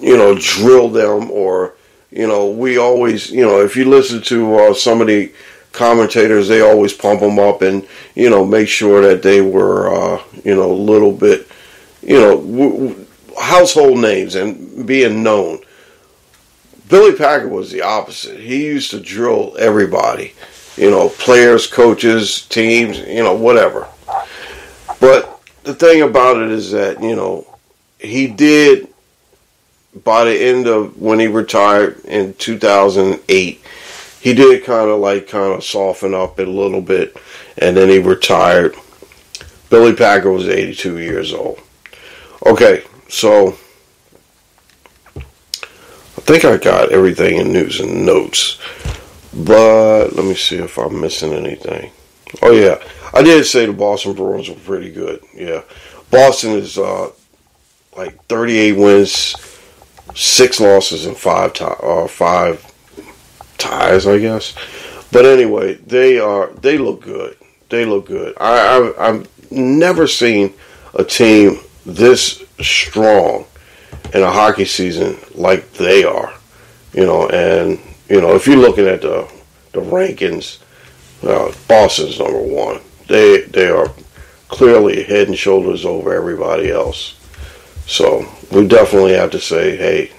you know drill them or you know we always you know if you listen to uh, some of the commentators they always pump them up and you know make sure that they were uh, you know a little bit you know w- w- household names and being known Billy Packer was the opposite. He used to drill everybody, you know, players, coaches, teams, you know, whatever. But the thing about it is that, you know, he did, by the end of when he retired in 2008, he did kind of like kind of soften up a little bit, and then he retired. Billy Packer was 82 years old. Okay, so think I got everything in news and notes, but let me see if I'm missing anything. Oh yeah, I did say the Boston Bruins were pretty good. Yeah, Boston is uh, like 38 wins, six losses, and five tie, uh, five ties, I guess. But anyway, they are they look good. They look good. I, I I've never seen a team this strong in a hockey season like they are. You know, and you know if you're looking at the the rankings, uh, Boston's number one. They they are clearly head and shoulders over everybody else. So we definitely have to say, hey,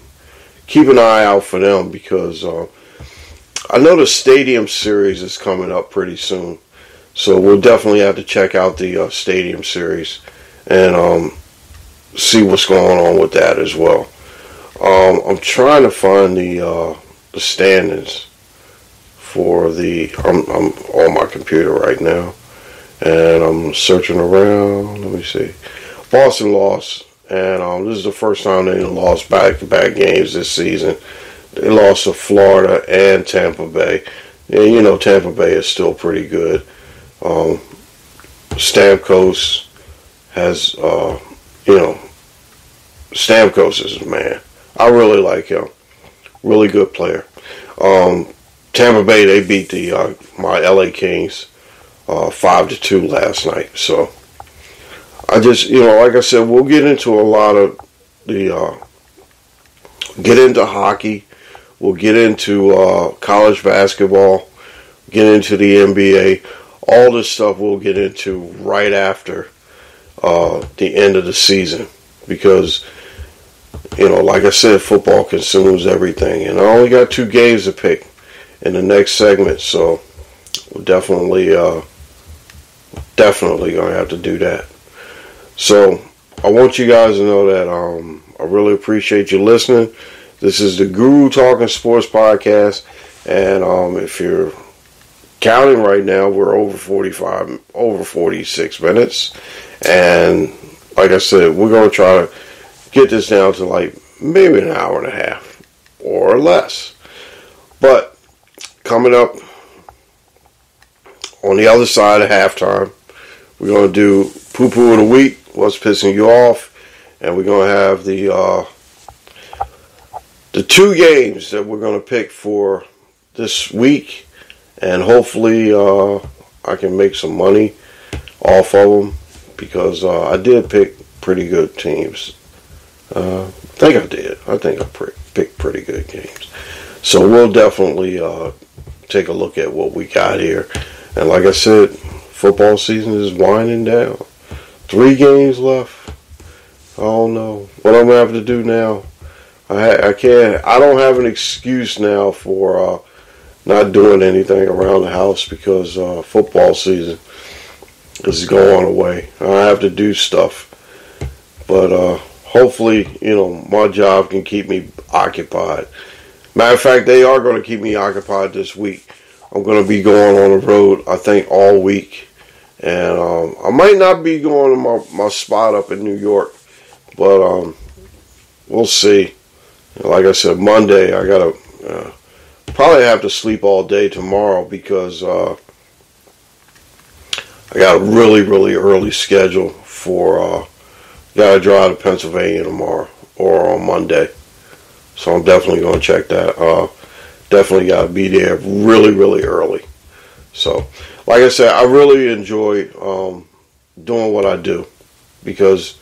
keep an eye out for them because uh, I know the Stadium Series is coming up pretty soon. So we'll definitely have to check out the uh, Stadium Series and um, see what's going on with that as well. Um, I'm trying to find the uh, the standings for the. I'm, I'm on my computer right now, and I'm searching around. Let me see. Boston lost, and um, this is the first time they lost back-to-back games this season they lost to Florida and Tampa Bay. And you know Tampa Bay is still pretty good. Um, Stamkos has, uh, you know, Stamkos is a man. I really like him. Really good player. Um, Tampa Bay they beat the uh, my LA Kings uh, five to two last night. So I just you know like I said we'll get into a lot of the uh, get into hockey. We'll get into uh, college basketball. Get into the NBA. All this stuff we'll get into right after uh, the end of the season because you know, like I said, football consumes everything, and I only got two games to pick in the next segment, so we're definitely, uh, definitely gonna have to do that. So I want you guys to know that um, I really appreciate you listening. This is the Guru Talking Sports podcast, and um, if you're counting right now, we're over 45, over 46 minutes, and like I said, we're gonna try to get this down to like maybe an hour and a half or less. But coming up on the other side of halftime, we're going to do poo poo of the week, what's pissing you off, and we're going to have the uh, the two games that we're going to pick for this week, and hopefully uh, I can make some money off of them because uh, I did pick pretty good teams uh, I think I did. I think I pre- picked pretty good games. So we'll definitely uh, take a look at what we got here. And like I said, football season is winding down. Three games left. I don't know what I'm gonna have to do now? I I can't. I don't have an excuse now for uh, not doing anything around the house because uh, football season is going away. I have to do stuff, but uh, hopefully, you know, my job can keep me occupied. Matter of fact, they are going to keep me occupied this week. I'm going to be going on the road, I think, all week. And um, I might not be going to my, my spot up in New York, but um, we'll see. Like I said, Monday, I got to uh, probably have to sleep all day tomorrow because uh, I got a really, really early schedule for uh, Got to drive to Pennsylvania tomorrow or on Monday. So I'm definitely going to check that. Uh, definitely got to be there really, really early. So, like I said, I really enjoy um, doing what I do because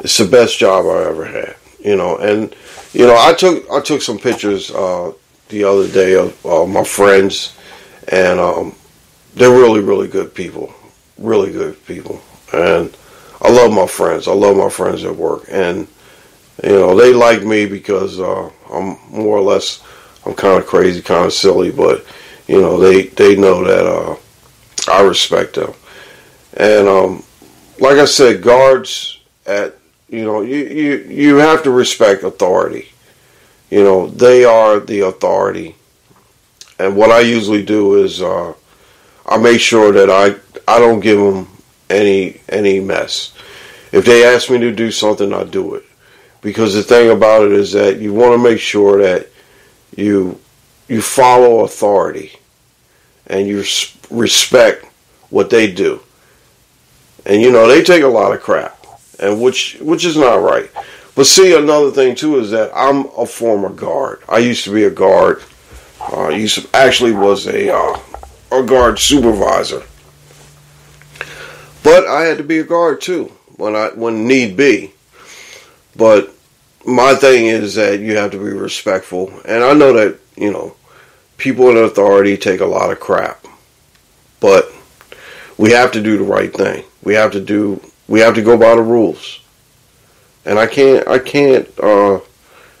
it's the best job I ever had. You know, and you know, I took I took some pictures uh, the other day of uh, my friends, and um, they're really, really good people, really good people, and I love my friends. I love my friends at work, and you know they like me because uh, I'm more or less I'm kind of crazy, kind of silly, but you know they they know that uh, I respect them. And um, like I said, guards at you know you, you you have to respect authority. You know they are the authority, and what I usually do is uh, I make sure that I I don't give them any any mess. If they ask me to do something, I do it. Because the thing about it is that you want to make sure that you you follow authority and you respect what they do. And you know they take a lot of crap, and which which is not right. But see, another thing too is that I'm a former guard. I used to be a guard. Uh, I used to, actually was a uh, a guard supervisor but I had to be a guard too when I when need be. But my thing is that you have to be respectful, and I know that you know people in authority take a lot of crap, but we have to do the right thing. We have to do. We have to go by the rules, and I can't. I can't. Uh,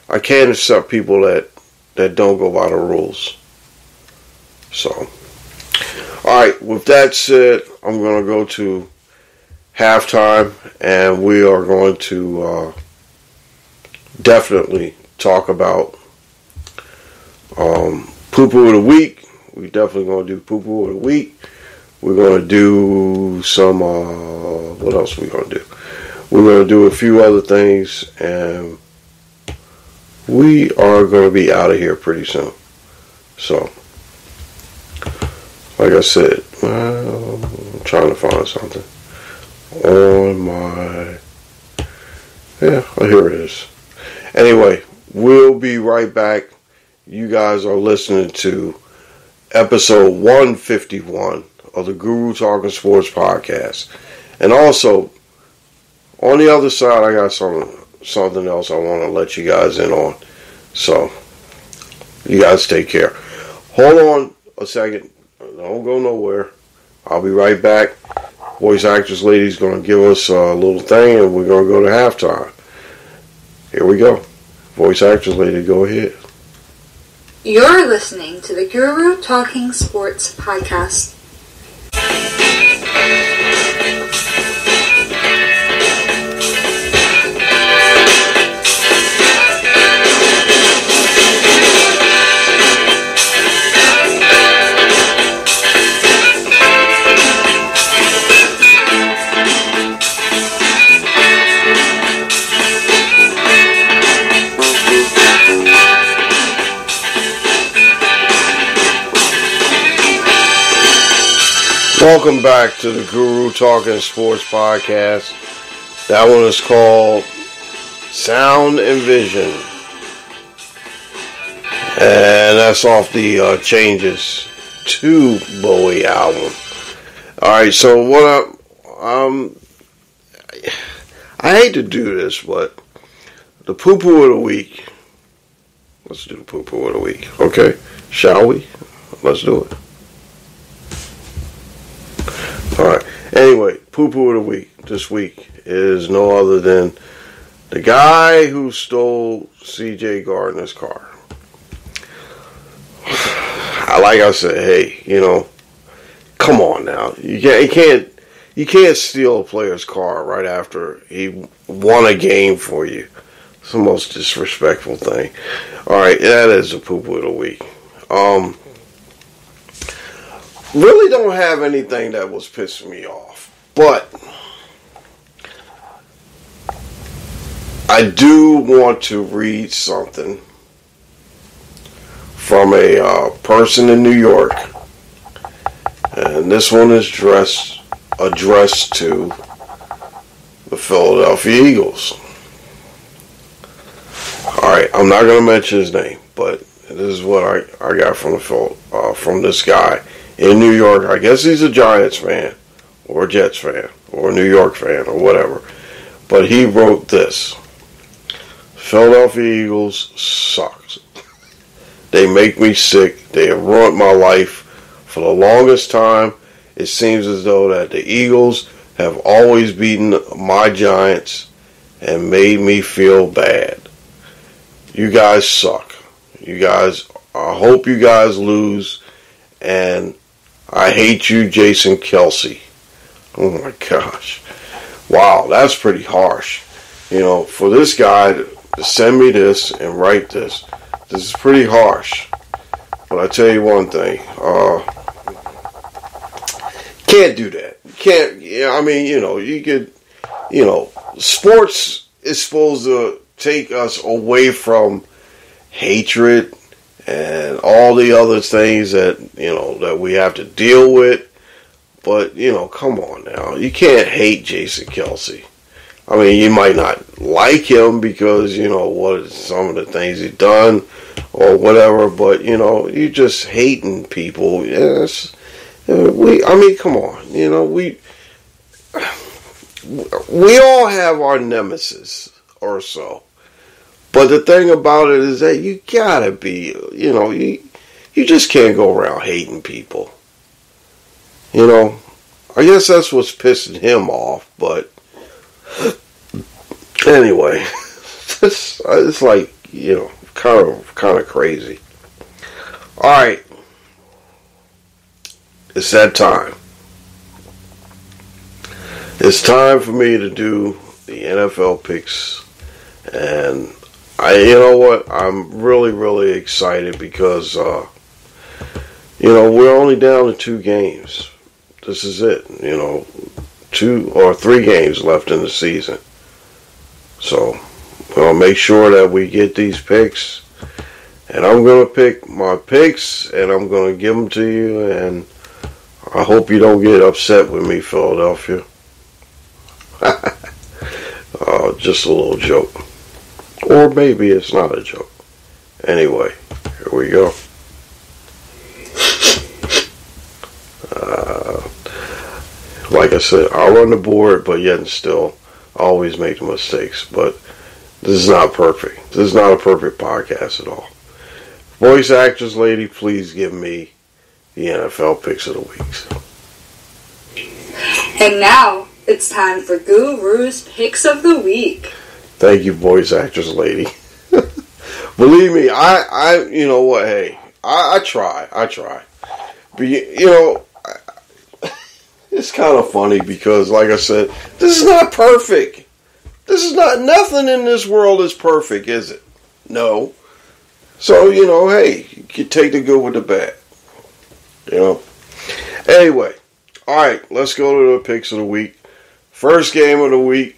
I can't accept people that that don't go by the rules. So. All right, with that said, I'm going to go to halftime and we are going to uh, definitely talk about um, poo poo of the week. We definitely going to do poo poo of the week. We're going to do some, uh, what else are we going to do? We're going to do a few other things and we are going to be out of here pretty soon. So, like I said, I'm trying to find something on my. Yeah, oh, here it is. Anyway, we'll be right back. You guys are listening to episode 151 of the Guru Talking Sports podcast. And also, on the other side, I got some something else I want to let you guys in on. So, you guys take care. Hold on a second. Don't go nowhere. I'll be right back. Voice actress lady's going to give us a little thing, and we're going to go to halftime. Here we go. Voice actress lady, go ahead. You're listening to the Guru Talking Sports podcast. Welcome back to the Guru Talking Sports podcast. That one is called Sound and Vision. And that's off the uh, Changes to Bowie album. Alright, so what I, um, I hate to do this, but the poo poo of the week. Let's do the poo poo of the week. Okay, shall we? Let's do it. All right. Anyway, poo poo of the week this week is no other than the guy who stole C.J. Gardner's car. I like I said, hey, you know, come on now. You can't, you can't, you can't steal a player's car right after he won a game for you. It's the most disrespectful thing. All right, that is the poo poo of the week. Um, really don't have anything that was pissing me off, but I do want to read something from a uh, person in New York, and this one is dressed addressed to the Philadelphia Eagles. All right, I'm not going to mention his name, but this is what I, I got from the uh, from this guy in New York. I guess he's a Giants fan, or Jets fan, or New York fan, or whatever. But he wrote this Philadelphia Eagles sucks. They make me sick. They have ruined my life. For the longest time, it seems as though that the Eagles have always beaten my Giants and made me feel bad. You guys suck. You guys, I hope you guys lose. And I hate you, Jason Kelce. Oh my gosh. Wow, that's pretty harsh. You know, for this guy to send me this and write this, this is pretty harsh. But I tell you one thing, uh, can't do that. Can't, yeah, I mean, you know, you could, you know, sports is supposed to take us away from hatred and all the other things that you know that we have to deal with. But you know, come on now, you can't hate Jason Kelce. I mean, you might not like him because you know what some of the things he's done or whatever, but you know, you just hating people. Yes, we. I mean, come on, you know, we we all have our nemesis or so. But the thing about it is that you gotta be, you know, you you just can't go around hating people. You know, I guess that's what's pissing him off. But anyway, it's it's like you know, kind of kind of crazy. All right, it's that time. It's time for me to do the NFL picks and I, you know what? I'm really, really excited because, uh, you know, we're only down to two games. This is it. You know, two or three games left in the season. So, I'll make sure that we get these picks. And I'm going to pick my picks and I'm going to give them to you. And I hope you don't get upset with me, Philadelphia. uh, just a little joke. Or maybe it's not a joke. Anyway, here we go. Uh, like I said, I'll run the board, but yet and still, always make mistakes. But this is not perfect. This is not a perfect podcast at all. Voice actress lady, please give me the NFL picks of the week. And now it's time for Guru's Picks of the Week. Thank you, voice actress lady. Believe me, I, I, you know what? Hey, I, I try, I try. But you, you know, it's kind of funny because, like I said, this is not perfect. This is not nothing in this world is perfect, is it? No. So you know, hey, you take the good with the bad. You know. Anyway, all right, let's go to the picks of the week. First game of the week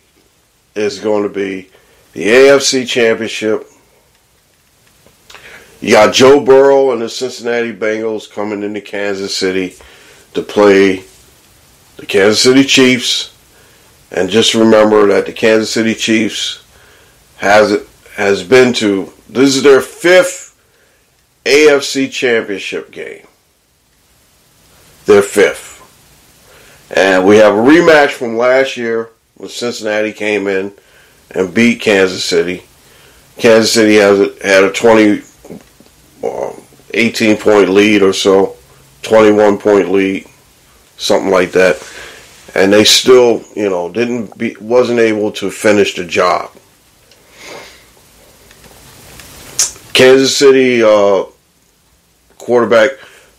is going to be the AFC Championship. You got Joe Burrow and the Cincinnati Bengals coming into Kansas City to play the Kansas City Chiefs. And just remember that the Kansas City Chiefs has it has been to this is their fifth AFC Championship game. Their fifth. And we have a rematch from last year when Cincinnati came in and beat Kansas City. Kansas City has had a 20, uh, 18 point lead or so, 21 point lead, something like that. And they still, you know, didn't be, wasn't able to finish the job. Kansas City uh, quarterback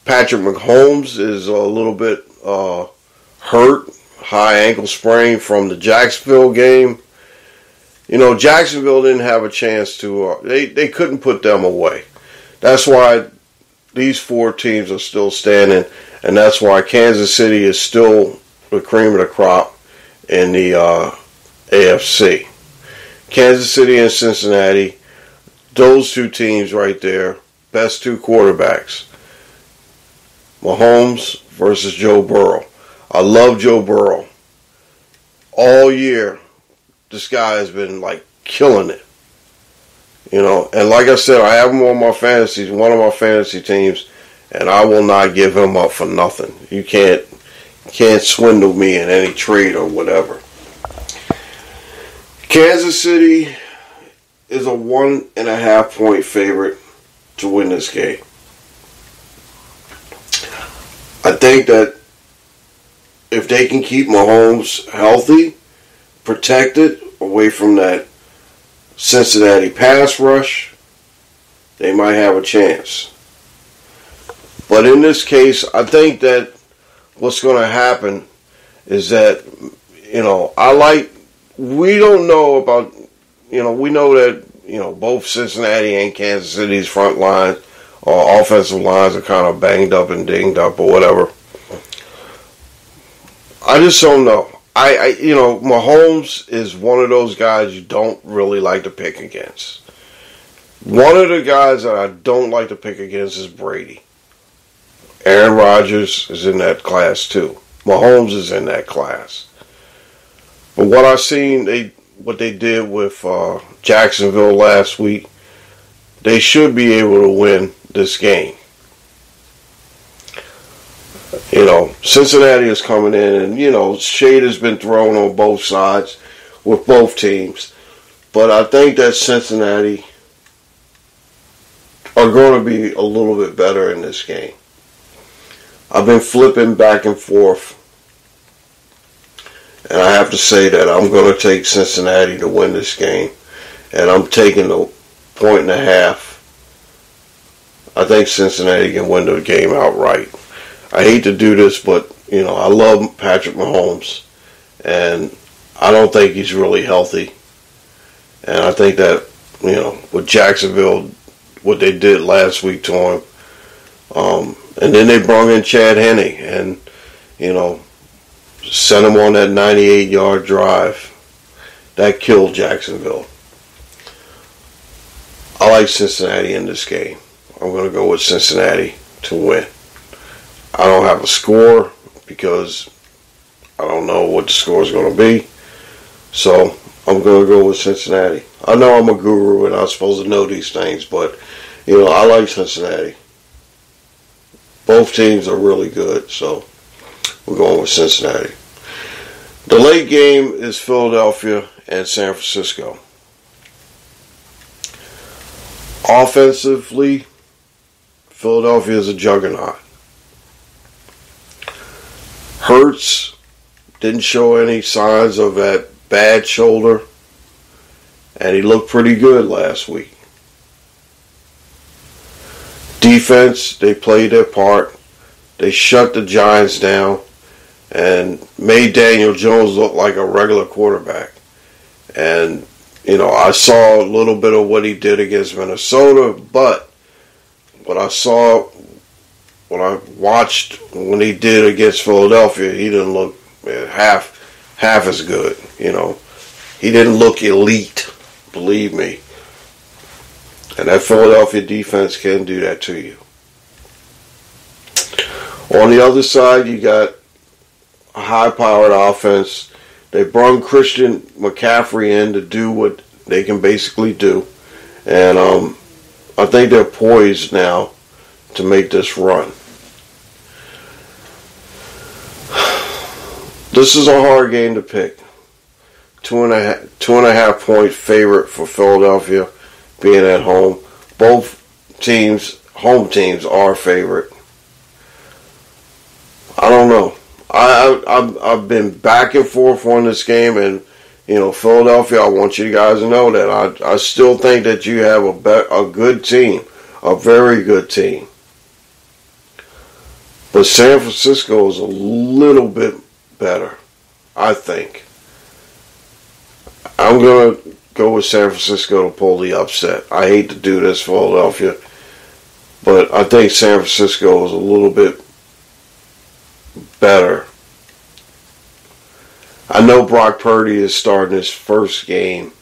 Patrick Mahomes is a little bit uh, hurt, high ankle sprain from the Jacksonville game. You know, Jacksonville didn't have a chance to. Uh, they they couldn't put them away. That's why these four teams are still standing, and that's why Kansas City is still the cream of the crop in the uh, AFC. Kansas City and Cincinnati, those two teams right there, best two quarterbacks. Mahomes versus Joe Burrow. I love Joe Burrow. All year, this guy has been like killing it. You know, and like I said, I have him on my fantasy, one of my fantasy teams, and I will not give him up for nothing. You can't can't swindle me in any trade or whatever. Kansas City is a one and a half point favorite to win this game. I think that if they can keep Mahomes healthy, protected, away from that Cincinnati pass rush, they might have a chance. But in this case, I think that what's going to happen is that, you know, I like, we don't know about, you know, we know that, you know, both Cincinnati and Kansas City's front lines or offensive lines are kind of banged up and dinged up or whatever. I just don't know. I, I, you know, Mahomes is one of those guys you don't really like to pick against. One of the guys that I don't like to pick against is Brady. Aaron Rodgers is in that class too. Mahomes is in that class. But what I've seen, they what they did with uh, Jacksonville last week, they should be able to win this game. You know, Cincinnati is coming in, and you know, shade has been thrown on both sides with both teams. But I think that Cincinnati are going to be a little bit better in this game. I've been flipping back and forth, and I have to say that I'm going to take Cincinnati to win this game, and I'm taking the point and a half. I think Cincinnati can win the game outright. I hate to do this, but you know I love Patrick Mahomes, and I don't think he's really healthy. And I think that you know with Jacksonville, what they did last week to him, um, and then they brought in Chad Henne, and you know sent him on that 98 yard drive that killed Jacksonville. I like Cincinnati in this game. I'm going to go with Cincinnati to win. I don't have a score because I don't know what the score is going to be. So I'm going to go with Cincinnati. I know I'm a guru and I'm supposed to know these things, but you know I like Cincinnati. Both teams are really good, so we're going with Cincinnati. The late game is Philadelphia and San Francisco. Offensively, Philadelphia is a juggernaut. Hurts didn't show any signs of that bad shoulder, and he looked pretty good last week. Defense, they played their part. They shut the Giants down and made Daniel Jones look like a regular quarterback. And, you know, I saw a little bit of what he did against Minnesota, but what I saw, what I watched when he did against Philadelphia, he didn't look half half as good. You know, he didn't look elite. Believe me. And that Philadelphia defense can do that to you. On the other side, you got a high-powered offense. They brought Christian McCaffrey in to do what they can basically do, and um, I think they're poised now to make this run. This is a hard game to pick. Two and a half, two and a half point favorite for Philadelphia, being at home. Both teams, home teams, are favorite. I don't know. I, I I've, been back and forth on this game, and you know Philadelphia. I want you guys to know that I I still think that you have a be, a good team, a very good team. But San Francisco is a little bit better, I think. I'm going to go with San Francisco to pull the upset. I hate to do this, Philadelphia, but I think San Francisco is a little bit better. I know Brock Purdy is starting his first game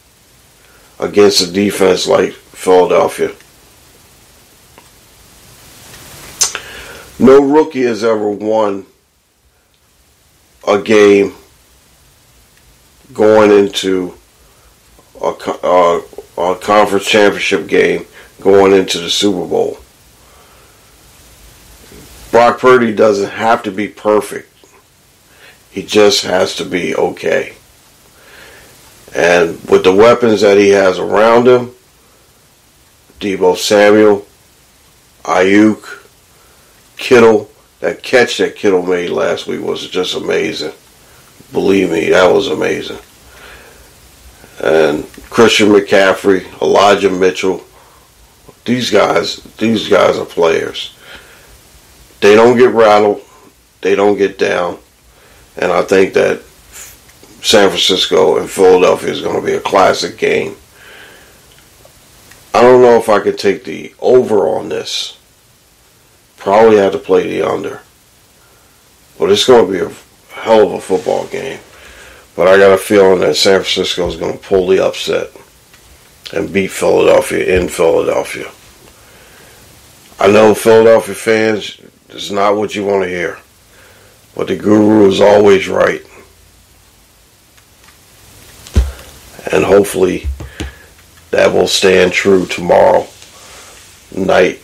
against a defense like Philadelphia. No rookie has ever won a game going into a, a, a, conference championship game going into the Super Bowl. Brock Purdy doesn't have to be perfect. He just has to be okay. And with the weapons that he has around him, Deebo Samuel, Aiyuk, Kittle, that catch that Kittle made last week was just amazing. Believe me, that was amazing. And Christian McCaffrey, Elijah Mitchell, these guys, these guys are players. They don't get rattled, they don't get down, and I think that San Francisco and Philadelphia is going to be a classic game. I don't know if I could take the over on this. Probably have to play the under. But it's going to be a hell of a football game. But I got a feeling that San Francisco is going to pull the upset and beat Philadelphia in Philadelphia. I know Philadelphia fans, is not what you want to hear. But the guru is always right. And hopefully that will stand true tomorrow night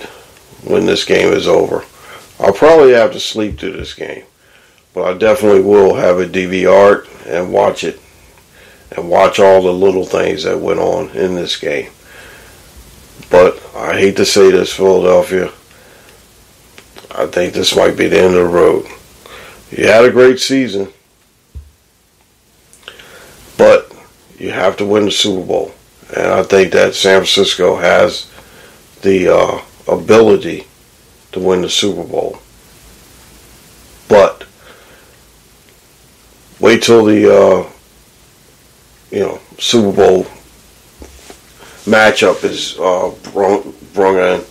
when this game is over. I'll probably have to sleep through this game, but I definitely will have a DVR and watch it and watch all the little things that went on in this game. But I hate to say this, Philadelphia. I think this might be the end of the road. You had a great season, but you have to win the Super Bowl. And I think that San Francisco has the uh, ability to win the Super Bowl. But wait till the uh, you know Super Bowl matchup is uh, brung, in.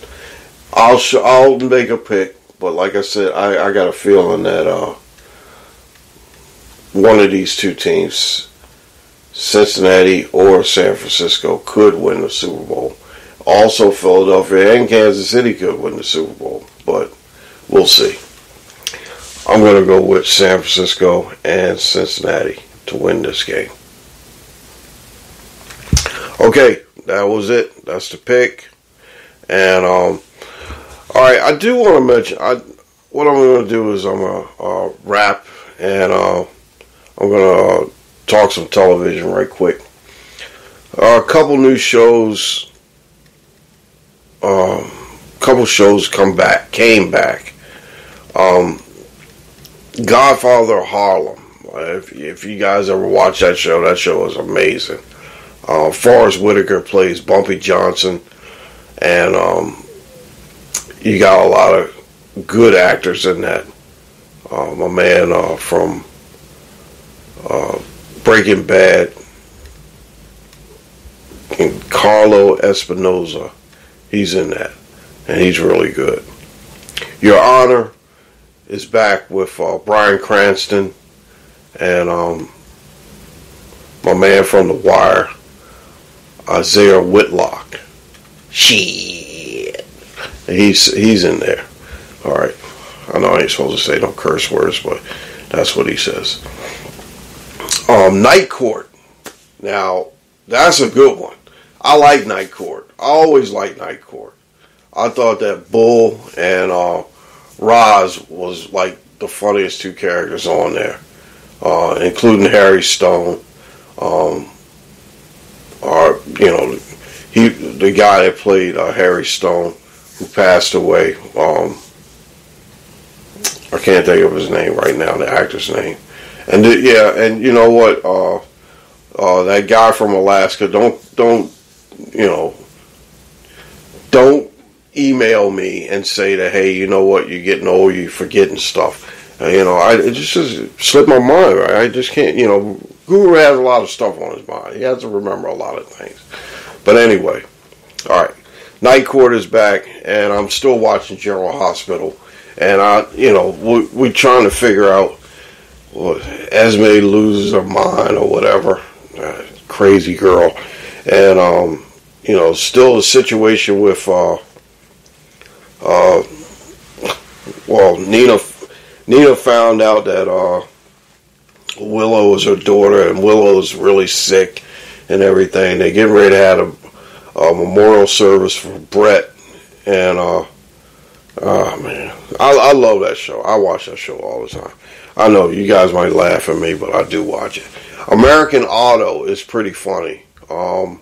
I'll sh- I'll make a pick, but like I said, I, I got a feeling that uh, one of these two teams, Cincinnati or San Francisco, could win the Super Bowl Also, Philadelphia and Kansas City could win the Super Bowl, but we'll see. I'm going to go with San Francisco and Cincinnati to win this game. Okay, that was it. That's the pick. And um, all right, I do want to mention. I what I'm going to do is I'm going to uh, rap and uh, I'm going to uh, talk some television right quick. Uh, a couple new shows. Um, couple shows come back, came back. Um, Godfather Harlem. If, if you guys ever watch that show, that show is amazing. Uh, Forest Whitaker plays Bumpy Johnson, and um, you got a lot of good actors in that. A man uh, from uh, Breaking Bad, Carlo Espinosa, he's in that, and he's really good. Your Honor is back with uh, Bryan Cranston and um, my man from The Wire, Isiah Whitlock. Shit. He's he's in there. All right. I know I ain't supposed to say no curse words, but that's what he says. Um, Night Court. Now, that's a good one. I like Night Court. I always liked Night Court. I thought that Bull and uh, Roz was like the funniest two characters on there, uh, including Harry Stone. Um, or you know, he the guy that played uh, Harry Stone, who passed away. Um, I can't think of his name right now, the actor's name. And the, yeah, and you know what? Uh, uh, that guy from Alaska. Don't don't you know? Don't email me and say that hey, you know what? You're getting old. You're forgetting stuff. Uh, you know, I it just, just slipped my mind. Right? I just can't. You know, Guru has a lot of stuff on his mind. He has to remember a lot of things. But anyway, all right. Night Court is back, and I'm still watching General Hospital. And I, you know, we we trying to figure out what Esme loses her mind or whatever, uh, crazy girl, and um, you know, still the situation with uh, uh, well, Nina Nina found out that uh, Willow is her daughter, and Willow is really sick and everything. They getting ready to have a, a memorial service for Brett, and uh, oh man, I, I love that show. I watch that show all the time. I know you guys might laugh at me, but I do watch it. American Auto is pretty funny um,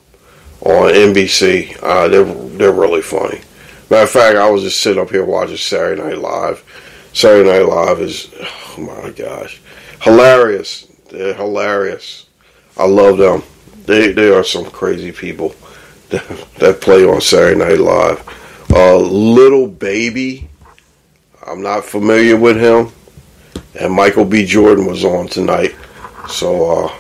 on NBC. Uh, they're they're really funny. Matter of fact, I was just sitting up here watching Saturday Night Live. Saturday Night Live is, oh my gosh, hilarious. They're hilarious. I love them. They they are some crazy people that, that play on Saturday Night Live. Uh, Lil Baby, I'm not familiar with him, and Michael B. Jordan was on tonight. So uh,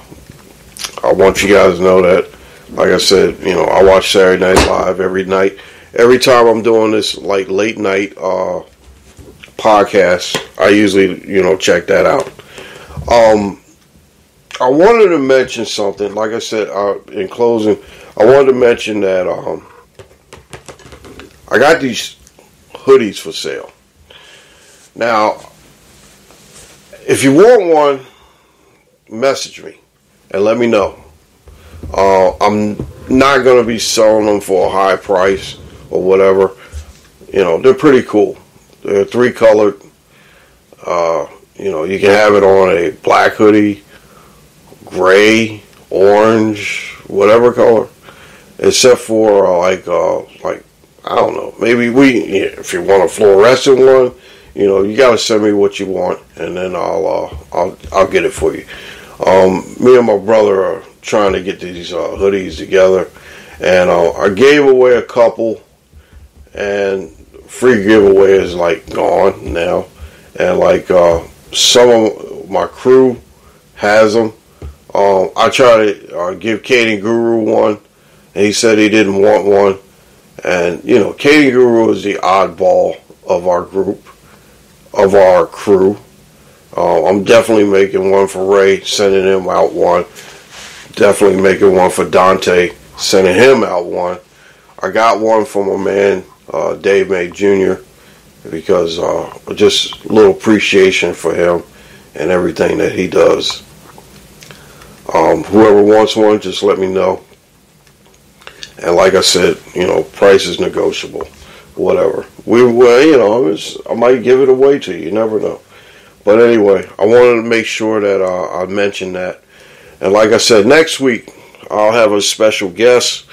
I want you guys to know that. Like I said, you know, I watch Saturday Night Live every night every time I'm doing this like late night uh, podcast, I usually you know check that out. Um, I wanted to mention something. Like I said uh, in closing, I wanted to mention that um, I got these hoodies for sale. Now, if you want one, message me and let me know. Uh, I'm not going to be selling them for a high price or whatever. You know, they're pretty cool. They're three colored. Uh, you know, you can have it on a black hoodie, gray, orange, whatever color, except for uh, like uh, like I don't know. Maybe we if you want a fluorescent one, you know, you got to send me what you want, and then I'll uh, I'll I'll get it for you. Um, me and my brother are trying to get these uh, hoodies together, and uh, I gave away a couple and free giveaway is like gone now, and like uh, some of my crew has them. Um, I try to uh, give Katie Guru one, and he said he didn't want one. And you know, Katie Guru is the oddball of our group, of our crew. Uh, I'm definitely making one for Ray, sending him out one. Definitely making one for Dante, sending him out one. I got one from my man uh, Dave May Jr. because uh, just a little appreciation for him and everything that he does. Um, whoever wants one, just let me know. And like I said, you know, price is negotiable. Whatever. We, well, you know, I might give it away to you. You never know. But anyway, I wanted to make sure that uh, I mentioned that. And like I said, next week I'll have a special guest.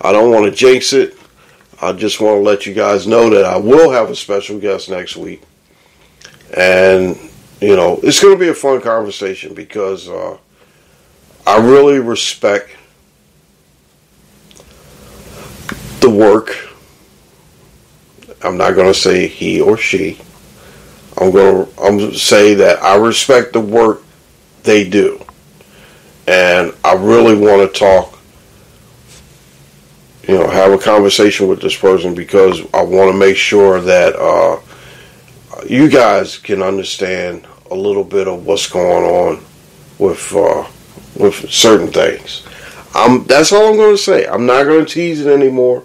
I don't want to jinx it. I just want to let you guys know that I will have a special guest next week. And, you know, it's going to be a fun conversation because uh, I really respect the work. I'm not going to say he or she. I'm going to I'm gonna say that I respect the work they do. I really want to talk, you know, have a conversation with this person because I want to make sure that uh, you guys can understand a little bit of what's going on with uh, with certain things. I'm that's all I'm going to say. I'm not going to tease it anymore.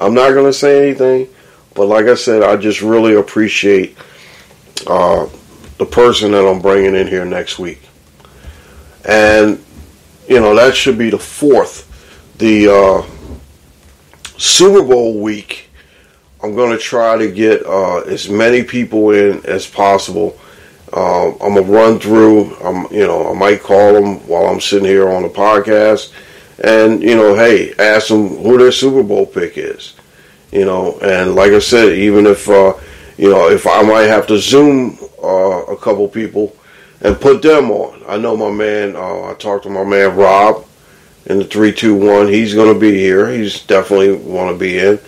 I'm not going to say anything. But like I said, I just really appreciate uh, the person that I'm bringing in here next week. And, you know, that should be the fourth. The uh, Super Bowl week, I'm going to try to get uh, as many people in as possible. Uh, I'm gonna run through. I'm, you know, I might call them while I'm sitting here on the podcast, and you know, hey, ask them who their Super Bowl pick is. You know, and like I said, even if uh, you know, if I might have to Zoom uh, a couple people and put them on. I know my man. Uh, I talked to my man Rob in the three two one. He's going to be here. He's definitely want to be in.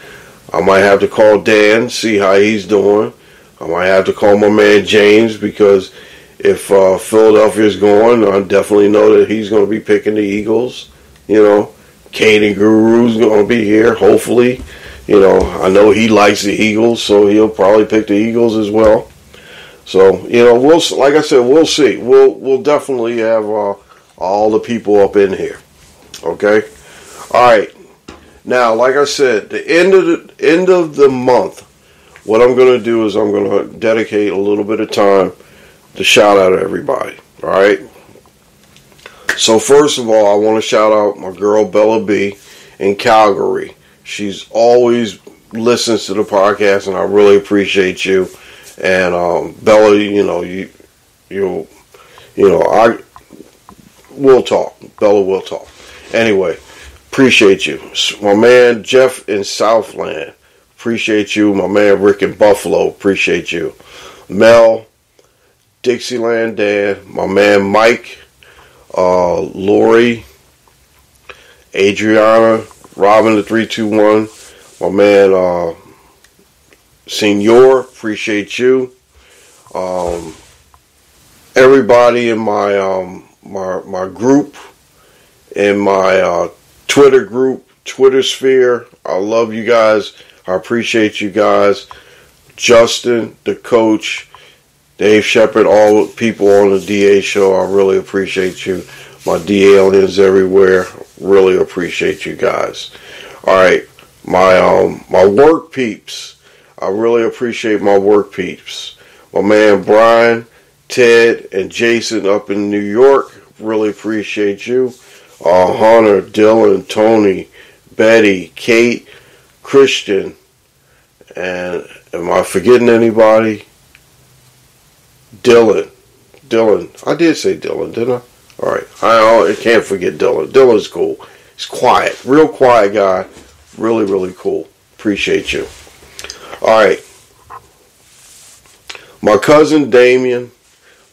I might have to call Dan, see how he's doing. I might have to call my man James because if uh, Philadelphia's going, I definitely know that he's going to be picking the Eagles. You know, Caden Guru's going to be here, hopefully. You know, I know he likes the Eagles, so he'll probably pick the Eagles as well. So you know, we'll like I said, we'll see. We'll we'll definitely have uh, all the people up in here. Okay, all right. Now, like I said, the end of the end of the month, what I'm going to do is I'm going to dedicate a little bit of time to shout out everybody. All right. So first of all, I want to shout out my girl Bella B in Calgary. She's always listens to the podcast, and I really appreciate you. And um, Bella, you know, you you you know, I will talk. Bella will talk. Anyway, appreciate you. My man Jeff in Southland, appreciate you. My man Rick in Buffalo, appreciate you. Mel, Dixieland Dan, my man Mike, uh, Lori, Adriana, Robin the three two one, my man uh, Senor, appreciate you. Um, everybody in my um, my my group, in my uh, Twitter group, Twitter sphere. I love you guys. I appreciate you guys. Justin, the coach, Dave Shepard, all the people on the DA show. I really appreciate you. My DA aliens everywhere. Really appreciate you guys. All right, my um my work peeps. I really appreciate my work peeps. My man Brian, Ted, and Jason up in New York. Really appreciate you. Uh, Hunter, Dylan, Tony, Betty, Kate, Christian, and am I forgetting anybody? Dylan. Dylan. I did say Dylan, didn't I? All right. I, I can't forget Dylan. Dylan's cool. He's quiet. Real quiet guy. Really, really cool. Appreciate you. All right. My cousin Damien,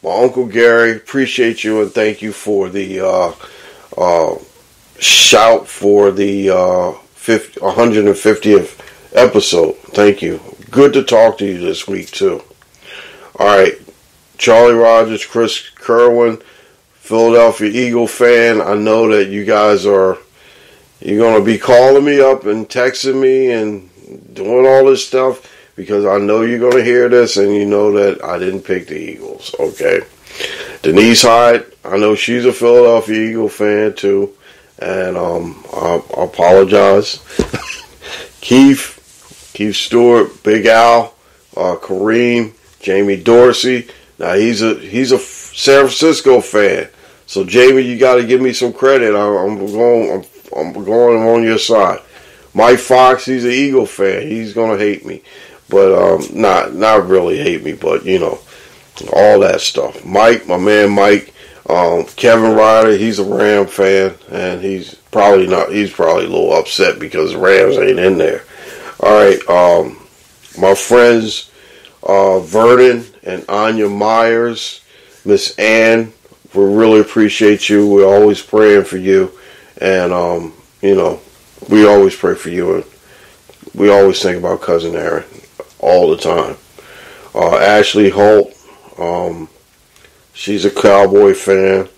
my uncle Gary, appreciate you and thank you for the uh, uh, shout for the uh, 50, 150th episode. Thank you. Good to talk to you this week too. All right, Charlie Rogers, Chris Kerwin, Philadelphia Eagle fan. I know that you guys are you're going to be calling me up and texting me and doing all this stuff because I know you're going to hear this and you know that I didn't pick the Eagles. Okay. Denise Hyde, I know she's a Philadelphia Eagle fan too, and um, I, apologize. Keith, Keith Stewart, Big Al, uh, Kareem, Jamie Dorsey. Now he's a he's a San Francisco fan. So Jamie, you got to give me some credit. I, I'm going I'm, I'm going on your side. Mike Fox, he's an Eagle fan. He's gonna hate me, but um, not not really hate me, but you know, all that stuff. Mike, my man Mike, um, Kevin Ryder, he's a Ram fan, and he's probably not. He's probably a little upset because the Rams ain't in there. All right, um, my friends, uh, Vernon and Anya Myers, Miss Ann, we really appreciate you. We're always praying for you, and um, you know we always pray for you, and we always think about cousin Aaron all the time. Uh, Ashley Holt, um, she's a Cowboy fan.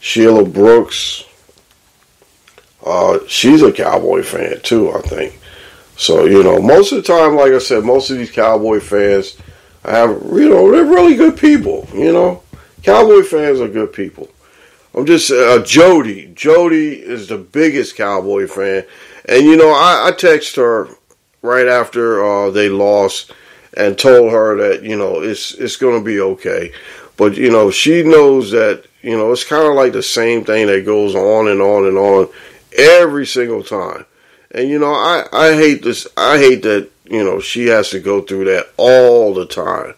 Sheila Brooks, uh, she's a Cowboy fan too, I think. So you know, most of the time, like I said, most of these Cowboy fans, I have you know they're really good people. You know, Cowboy fans are good people. I'm just uh, Jody. Jody is the biggest Cowboy fan, and you know I, I text her right after uh, they lost and told her that you know it's it's going to be okay, but you know she knows that you know it's kind of like the same thing that goes on and on and on every single time, and you know I I hate this I hate that you know she has to go through that all the time.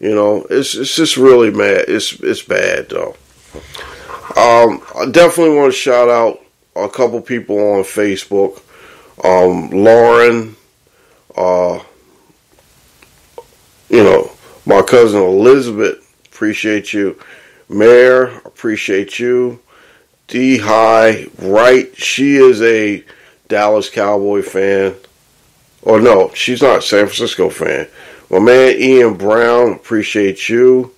You know, it's it's just really mad. It's it's bad though. Um, I definitely want to shout out a couple people on Facebook. Um, Lauren, uh, you know, my cousin Elizabeth, appreciate you. Mayor, appreciate you. D High, right? She is a Dallas Cowboy fan. Or no, she's not San Francisco fan. My man Ian Brown, appreciate you.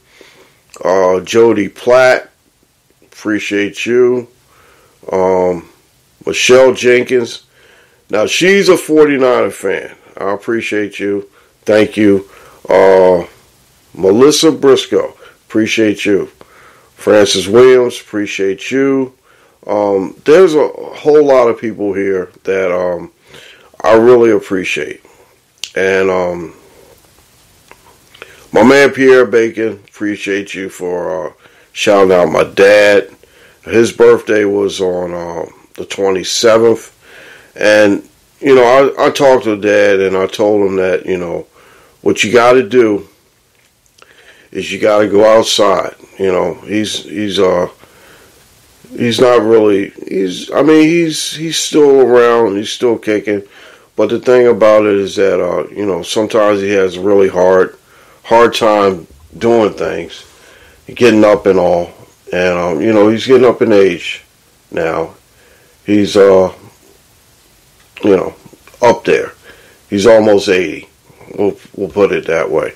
Uh, Jody Platt, appreciate you. Um, Michelle Jenkins. Now she's a 49er fan. I appreciate you. Thank you. Uh, Melissa Briscoe, appreciate you. Francis Williams, appreciate you. Um, there's a whole lot of people here that um, I really appreciate. And um, my man Pierre Bacon, appreciate you for uh, shouting out my dad. His birthday was on uh, the 27th. And, you know, I, I talked to dad and I told him that, you know, what you got to do is you got to go outside. You know, he's, he's, uh, he's not really, he's, I mean, he's, he's still around, he's still kicking. But the thing about it is that, uh, you know, sometimes he has a really hard, hard time doing things, getting up and all. And, um, you know, he's getting up in age now. He's, uh, you know, up there. He's almost 80. We'll, we'll put it that way.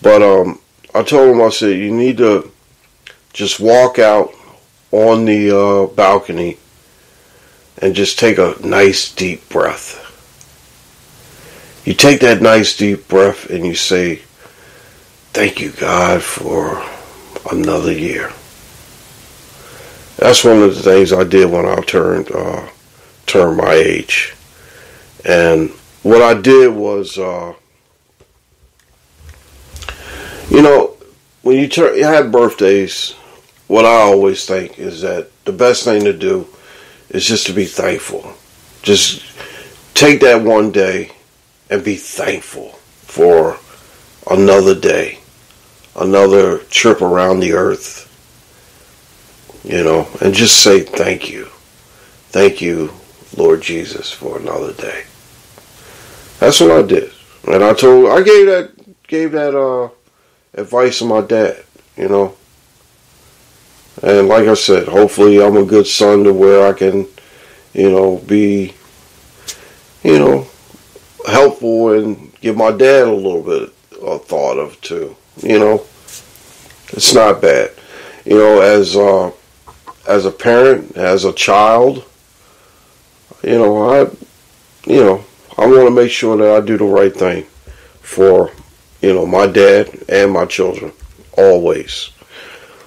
But um, I told him, I said, you need to just walk out on the uh, balcony and just take a nice deep breath. You take that nice deep breath and you say, Thank you, God, for another year. That's one of the things I did when I turned uh, turned my age. And what I did was, uh, you know, when you turn, you have birthdays. What I always think is that the best thing to do is just to be thankful. Just take that one day and be thankful for another day, another trip around the earth. You know, and just say thank you. Thank you, Lord Jesus, for another day. That's what I did. And I told I gave that gave that uh advice to my dad, you know. And like I said, hopefully I'm a good son to where I can, you know, be you know, helpful and give my dad a little bit of thought of too. You know. It's not bad. You know, as uh as a parent, as a child, you know, I you know, I want to make sure that I do the right thing for, you know, my dad and my children, always.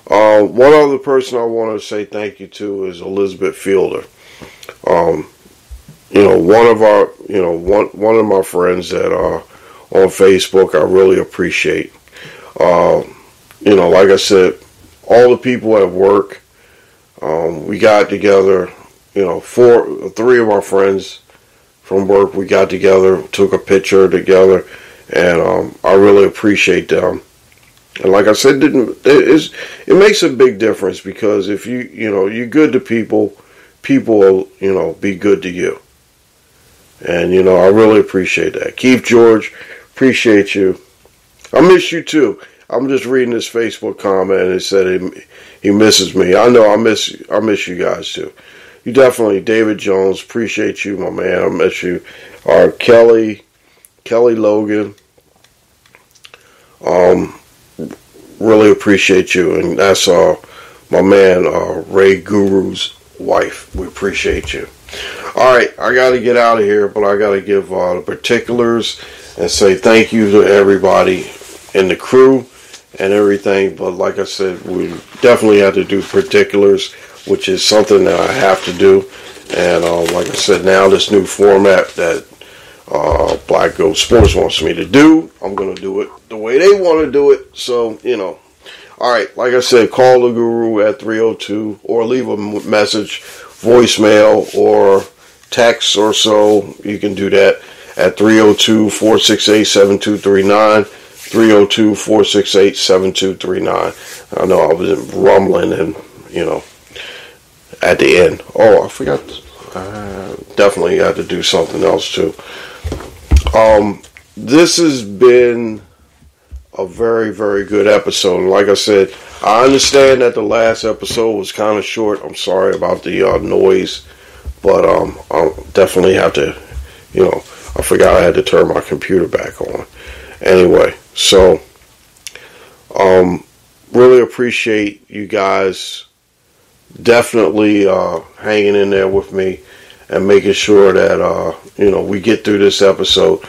Uh, one other person I want to say thank you to is Elizabeth Fielder. Um, you know, one of our, you know, one one of my friends that are on Facebook, I really appreciate. Uh, you know, like I said, all the people at work, um, we got together. You know, four, three of our friends from work, we got together, took a picture together, and um, I really appreciate them. And like I said, it, it, it makes a big difference because if you, you know, you're good to people, people will, you know, be good to you. And, you know, I really appreciate that. Keith George, appreciate you. I miss you too. I'm just reading this Facebook comment and it said he, he misses me. I know I miss I miss you guys too. You definitely, David Jones, appreciate you, my man. I miss you. Our Kelly, Kelly Logan. Um, really appreciate you, and that's uh my man uh, Ray Guru's wife. We appreciate you. All right, I got to get out of here, but I got to give uh, the particulars and say thank you to everybody in the crew and everything. But like I said, we definitely had to do particulars, which is something that I have to do. And uh, like I said, now this new format that uh, Black Goat Sports wants me to do, I'm going to do it the way they want to do it. So, you know. All right, like I said, call the guru at 302 or leave a message, voicemail, or text or so. You can do that at 302 468 7239. 302 468 7239. I know I was rumbling and, you know, at the end. Oh, I forgot. I definitely had to do something else too. Um, this has been a very, very good episode. Like I said, I understand that the last episode was kind of short. I'm sorry about the uh, noise, but um, I'll definitely have to, you know, I forgot I had to turn my computer back on. Anyway, so um, really appreciate you guys definitely uh, hanging in there with me and making sure that uh, you know we get through this episode.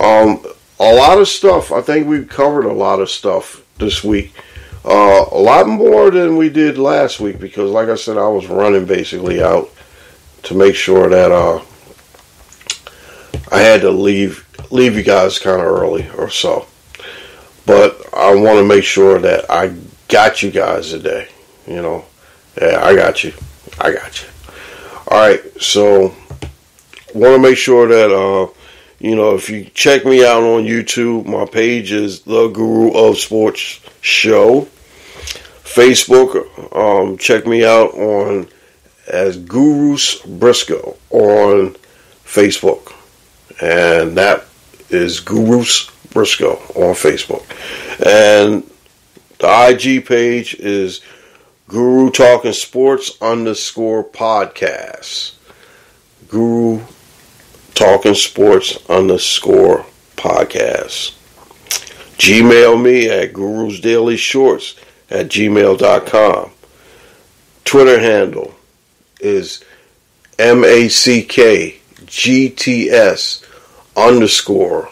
Um, a lot of stuff. I think we've covered a lot of stuff this week. Uh, a lot more than we did last week because, like I said, I was running basically out to make sure that uh, I had to leave leave you guys kind of early or so. But I want to make sure that I got you guys today. You know, yeah, I got you. I got you. All right, so want to make sure that uh, you know if you check me out on YouTube, my page is the Guru of Sports Show. Facebook, um, check me out on as Gurus Briscoe on Facebook, and that is Gurus Briscoe on Facebook, and the IG page is Guru Talking Sports underscore podcast. Guru Talking Sports underscore podcast. Gmail me at Guru's Daily Shorts at gmail.com. Twitter handle is M A C K G T S underscore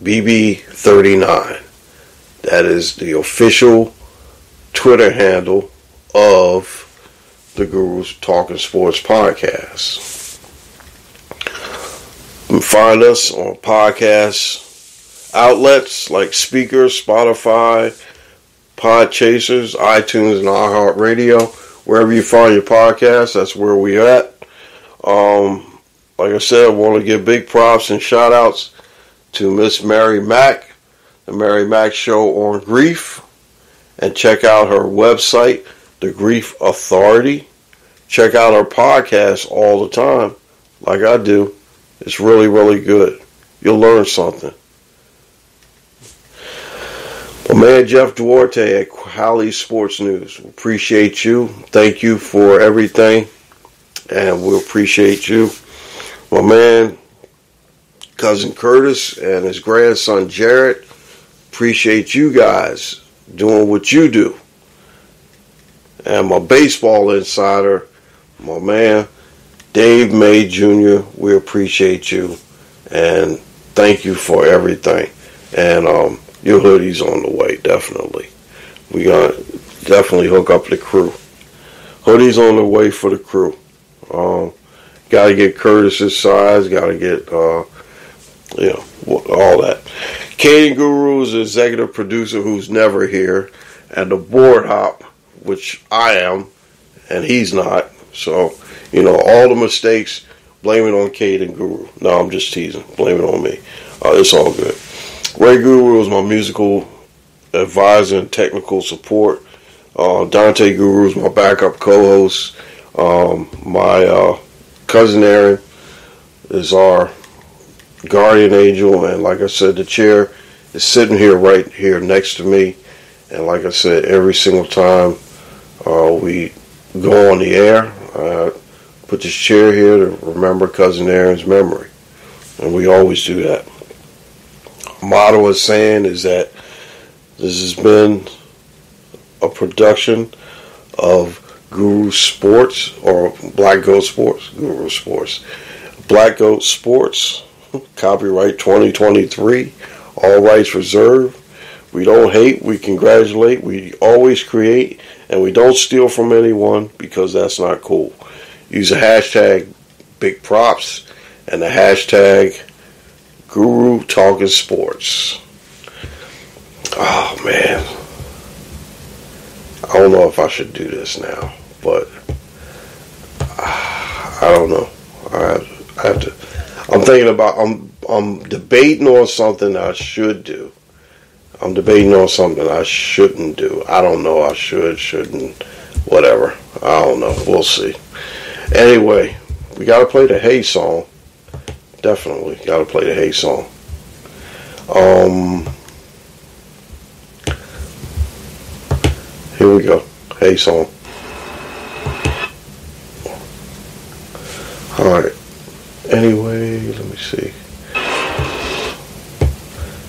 BB39. That is the official Twitter handle of the Gurus Talking Sports podcast. Find us on podcast outlets like Spreaker, Spotify, Podchasers, iTunes, and iHeartRadio. Wherever you find your podcast, that's where we at. Um, like I said, I want to give big props and shout outs to Miss Mary Mack, the Mary Mack Show on Grief and check out her website, The Grief Authority. Check out her podcast all the time, like I do. It's really, really good. You'll learn something. My man Jeff Duarte at Holly Sports News. Appreciate you. Thank you for everything. And we appreciate you. My man, cousin Curtis, and his grandson Jarrett. Appreciate you guys doing what you do. And my baseball insider, my man, Dave May Jr., we appreciate you and thank you for everything. And um, your hoodie's on the way, definitely. We gonna definitely hook up the crew. Hoodie's on the way for the crew. Um, got to get Curtis's size, got to get, uh, you know, all that. Caden Guru is the executive producer who's never here, and the board hop, which I am, and he's not. So, you know, all the mistakes, blame it on Caden Guru. No, I'm just teasing. Blame it on me. Uh, it's all good. Ray Guru is my musical advisor and technical support. Uh, Dante Guru is my backup co-host. Um, my uh, cousin Aaron is our guardian angel, and like I said, the chair is sitting here right here next to me. And like I said, every single time uh, we go on the air, I put this chair here to remember cousin Aaron's memory, and we always do that. Motto is saying is that this has been a production of Guru Sports or Black Goat Sports, Guru Sports. Black Goat Sports, copyright 2023, all rights reserved. We don't hate, we congratulate, we always create, and we don't steal from anyone because that's not cool. Use the hashtag big props and the hashtag Guru Talking Sports. Oh man. I don't know if I should do this now, but I don't know. I have, I have to. I'm thinking about. I'm I'm debating on something I should do. I'm debating on something I shouldn't do. I don't know. I should, shouldn't, whatever. I don't know. We'll see. Anyway, we got to play the Hey song. Definitely got to play the Hey song. Um. Here we go. Hey song. Alright. Anyway, let me see.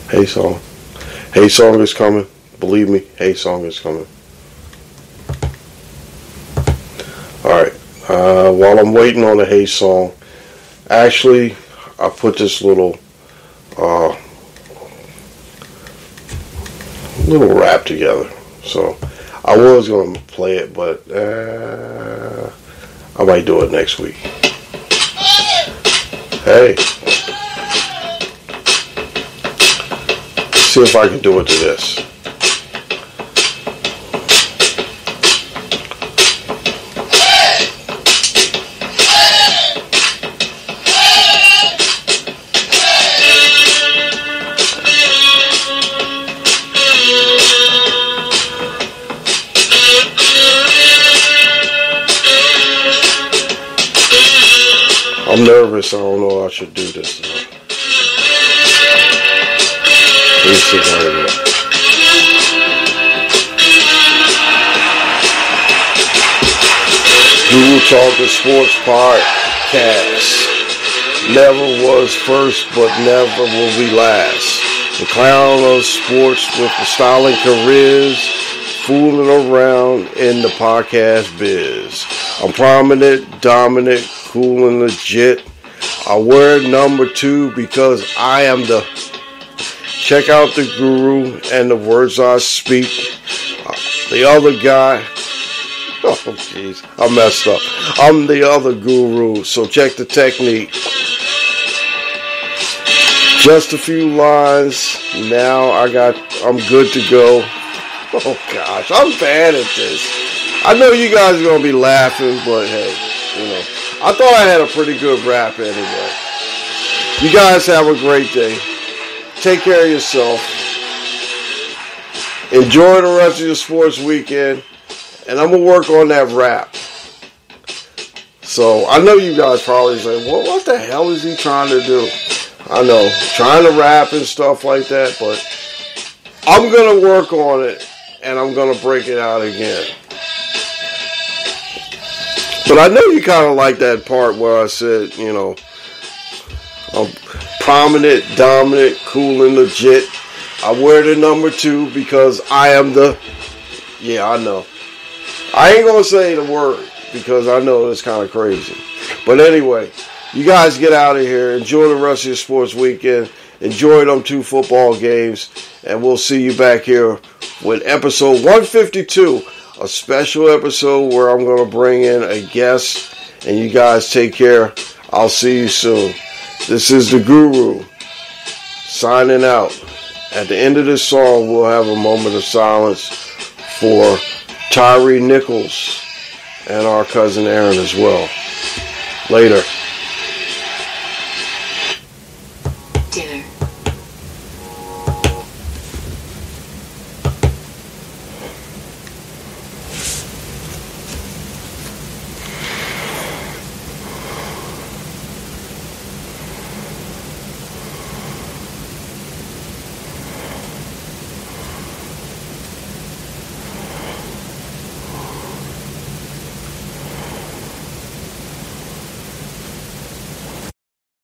Hey song. Hey song is coming. Believe me, hey song is coming. Alright. Uh, while I'm waiting on the hey song, actually, I put this little uh, little rap together. So I was going to play it, but uh, I might do it next week. Hey. See if I can do it to this. Nervous. I don't know I should do this. Me see if I can do it. Guru Sports Podcast. Never was first, but never will be last. The clown of sports with the styling careers, fooling around in the podcast biz. I'm prominent, dominant, cool and legit. I wear number two because I am the. Check out the guru and the words I speak. The other guy. Oh, jeez. I messed up. I'm the other guru, so check the technique. Just a few lines. Now I got. I'm good to go. Oh gosh, I'm bad at this. I know you guys are gonna be laughing, but hey, you know, I thought I had a pretty good rap anyway. You guys have a great day. Take care of yourself. Enjoy the rest of your sports weekend, and I'm gonna work on that rap. So I know you guys probably say, "Well, what the hell is he trying to do?" I know, trying to rap and stuff like that, but I'm gonna work on it and I'm gonna break it out again. But I know you kind of like that part where I said, you know, I'm prominent, dominant, cool, and legit. I wear the number two because I am the. Yeah, I know. I ain't gonna say the word because I know it's kind of crazy. But anyway, you guys get out of here. Enjoy the rest of your sports weekend. Enjoy them two football games. And we'll see you back here with episode 152, a special episode where I'm going to bring in a guest And you guys take care. I'll see you soon. This is the Guru signing out. At the end of this song, we'll have a moment of silence for Tyre Nichols and our cousin Aaron as well. Later.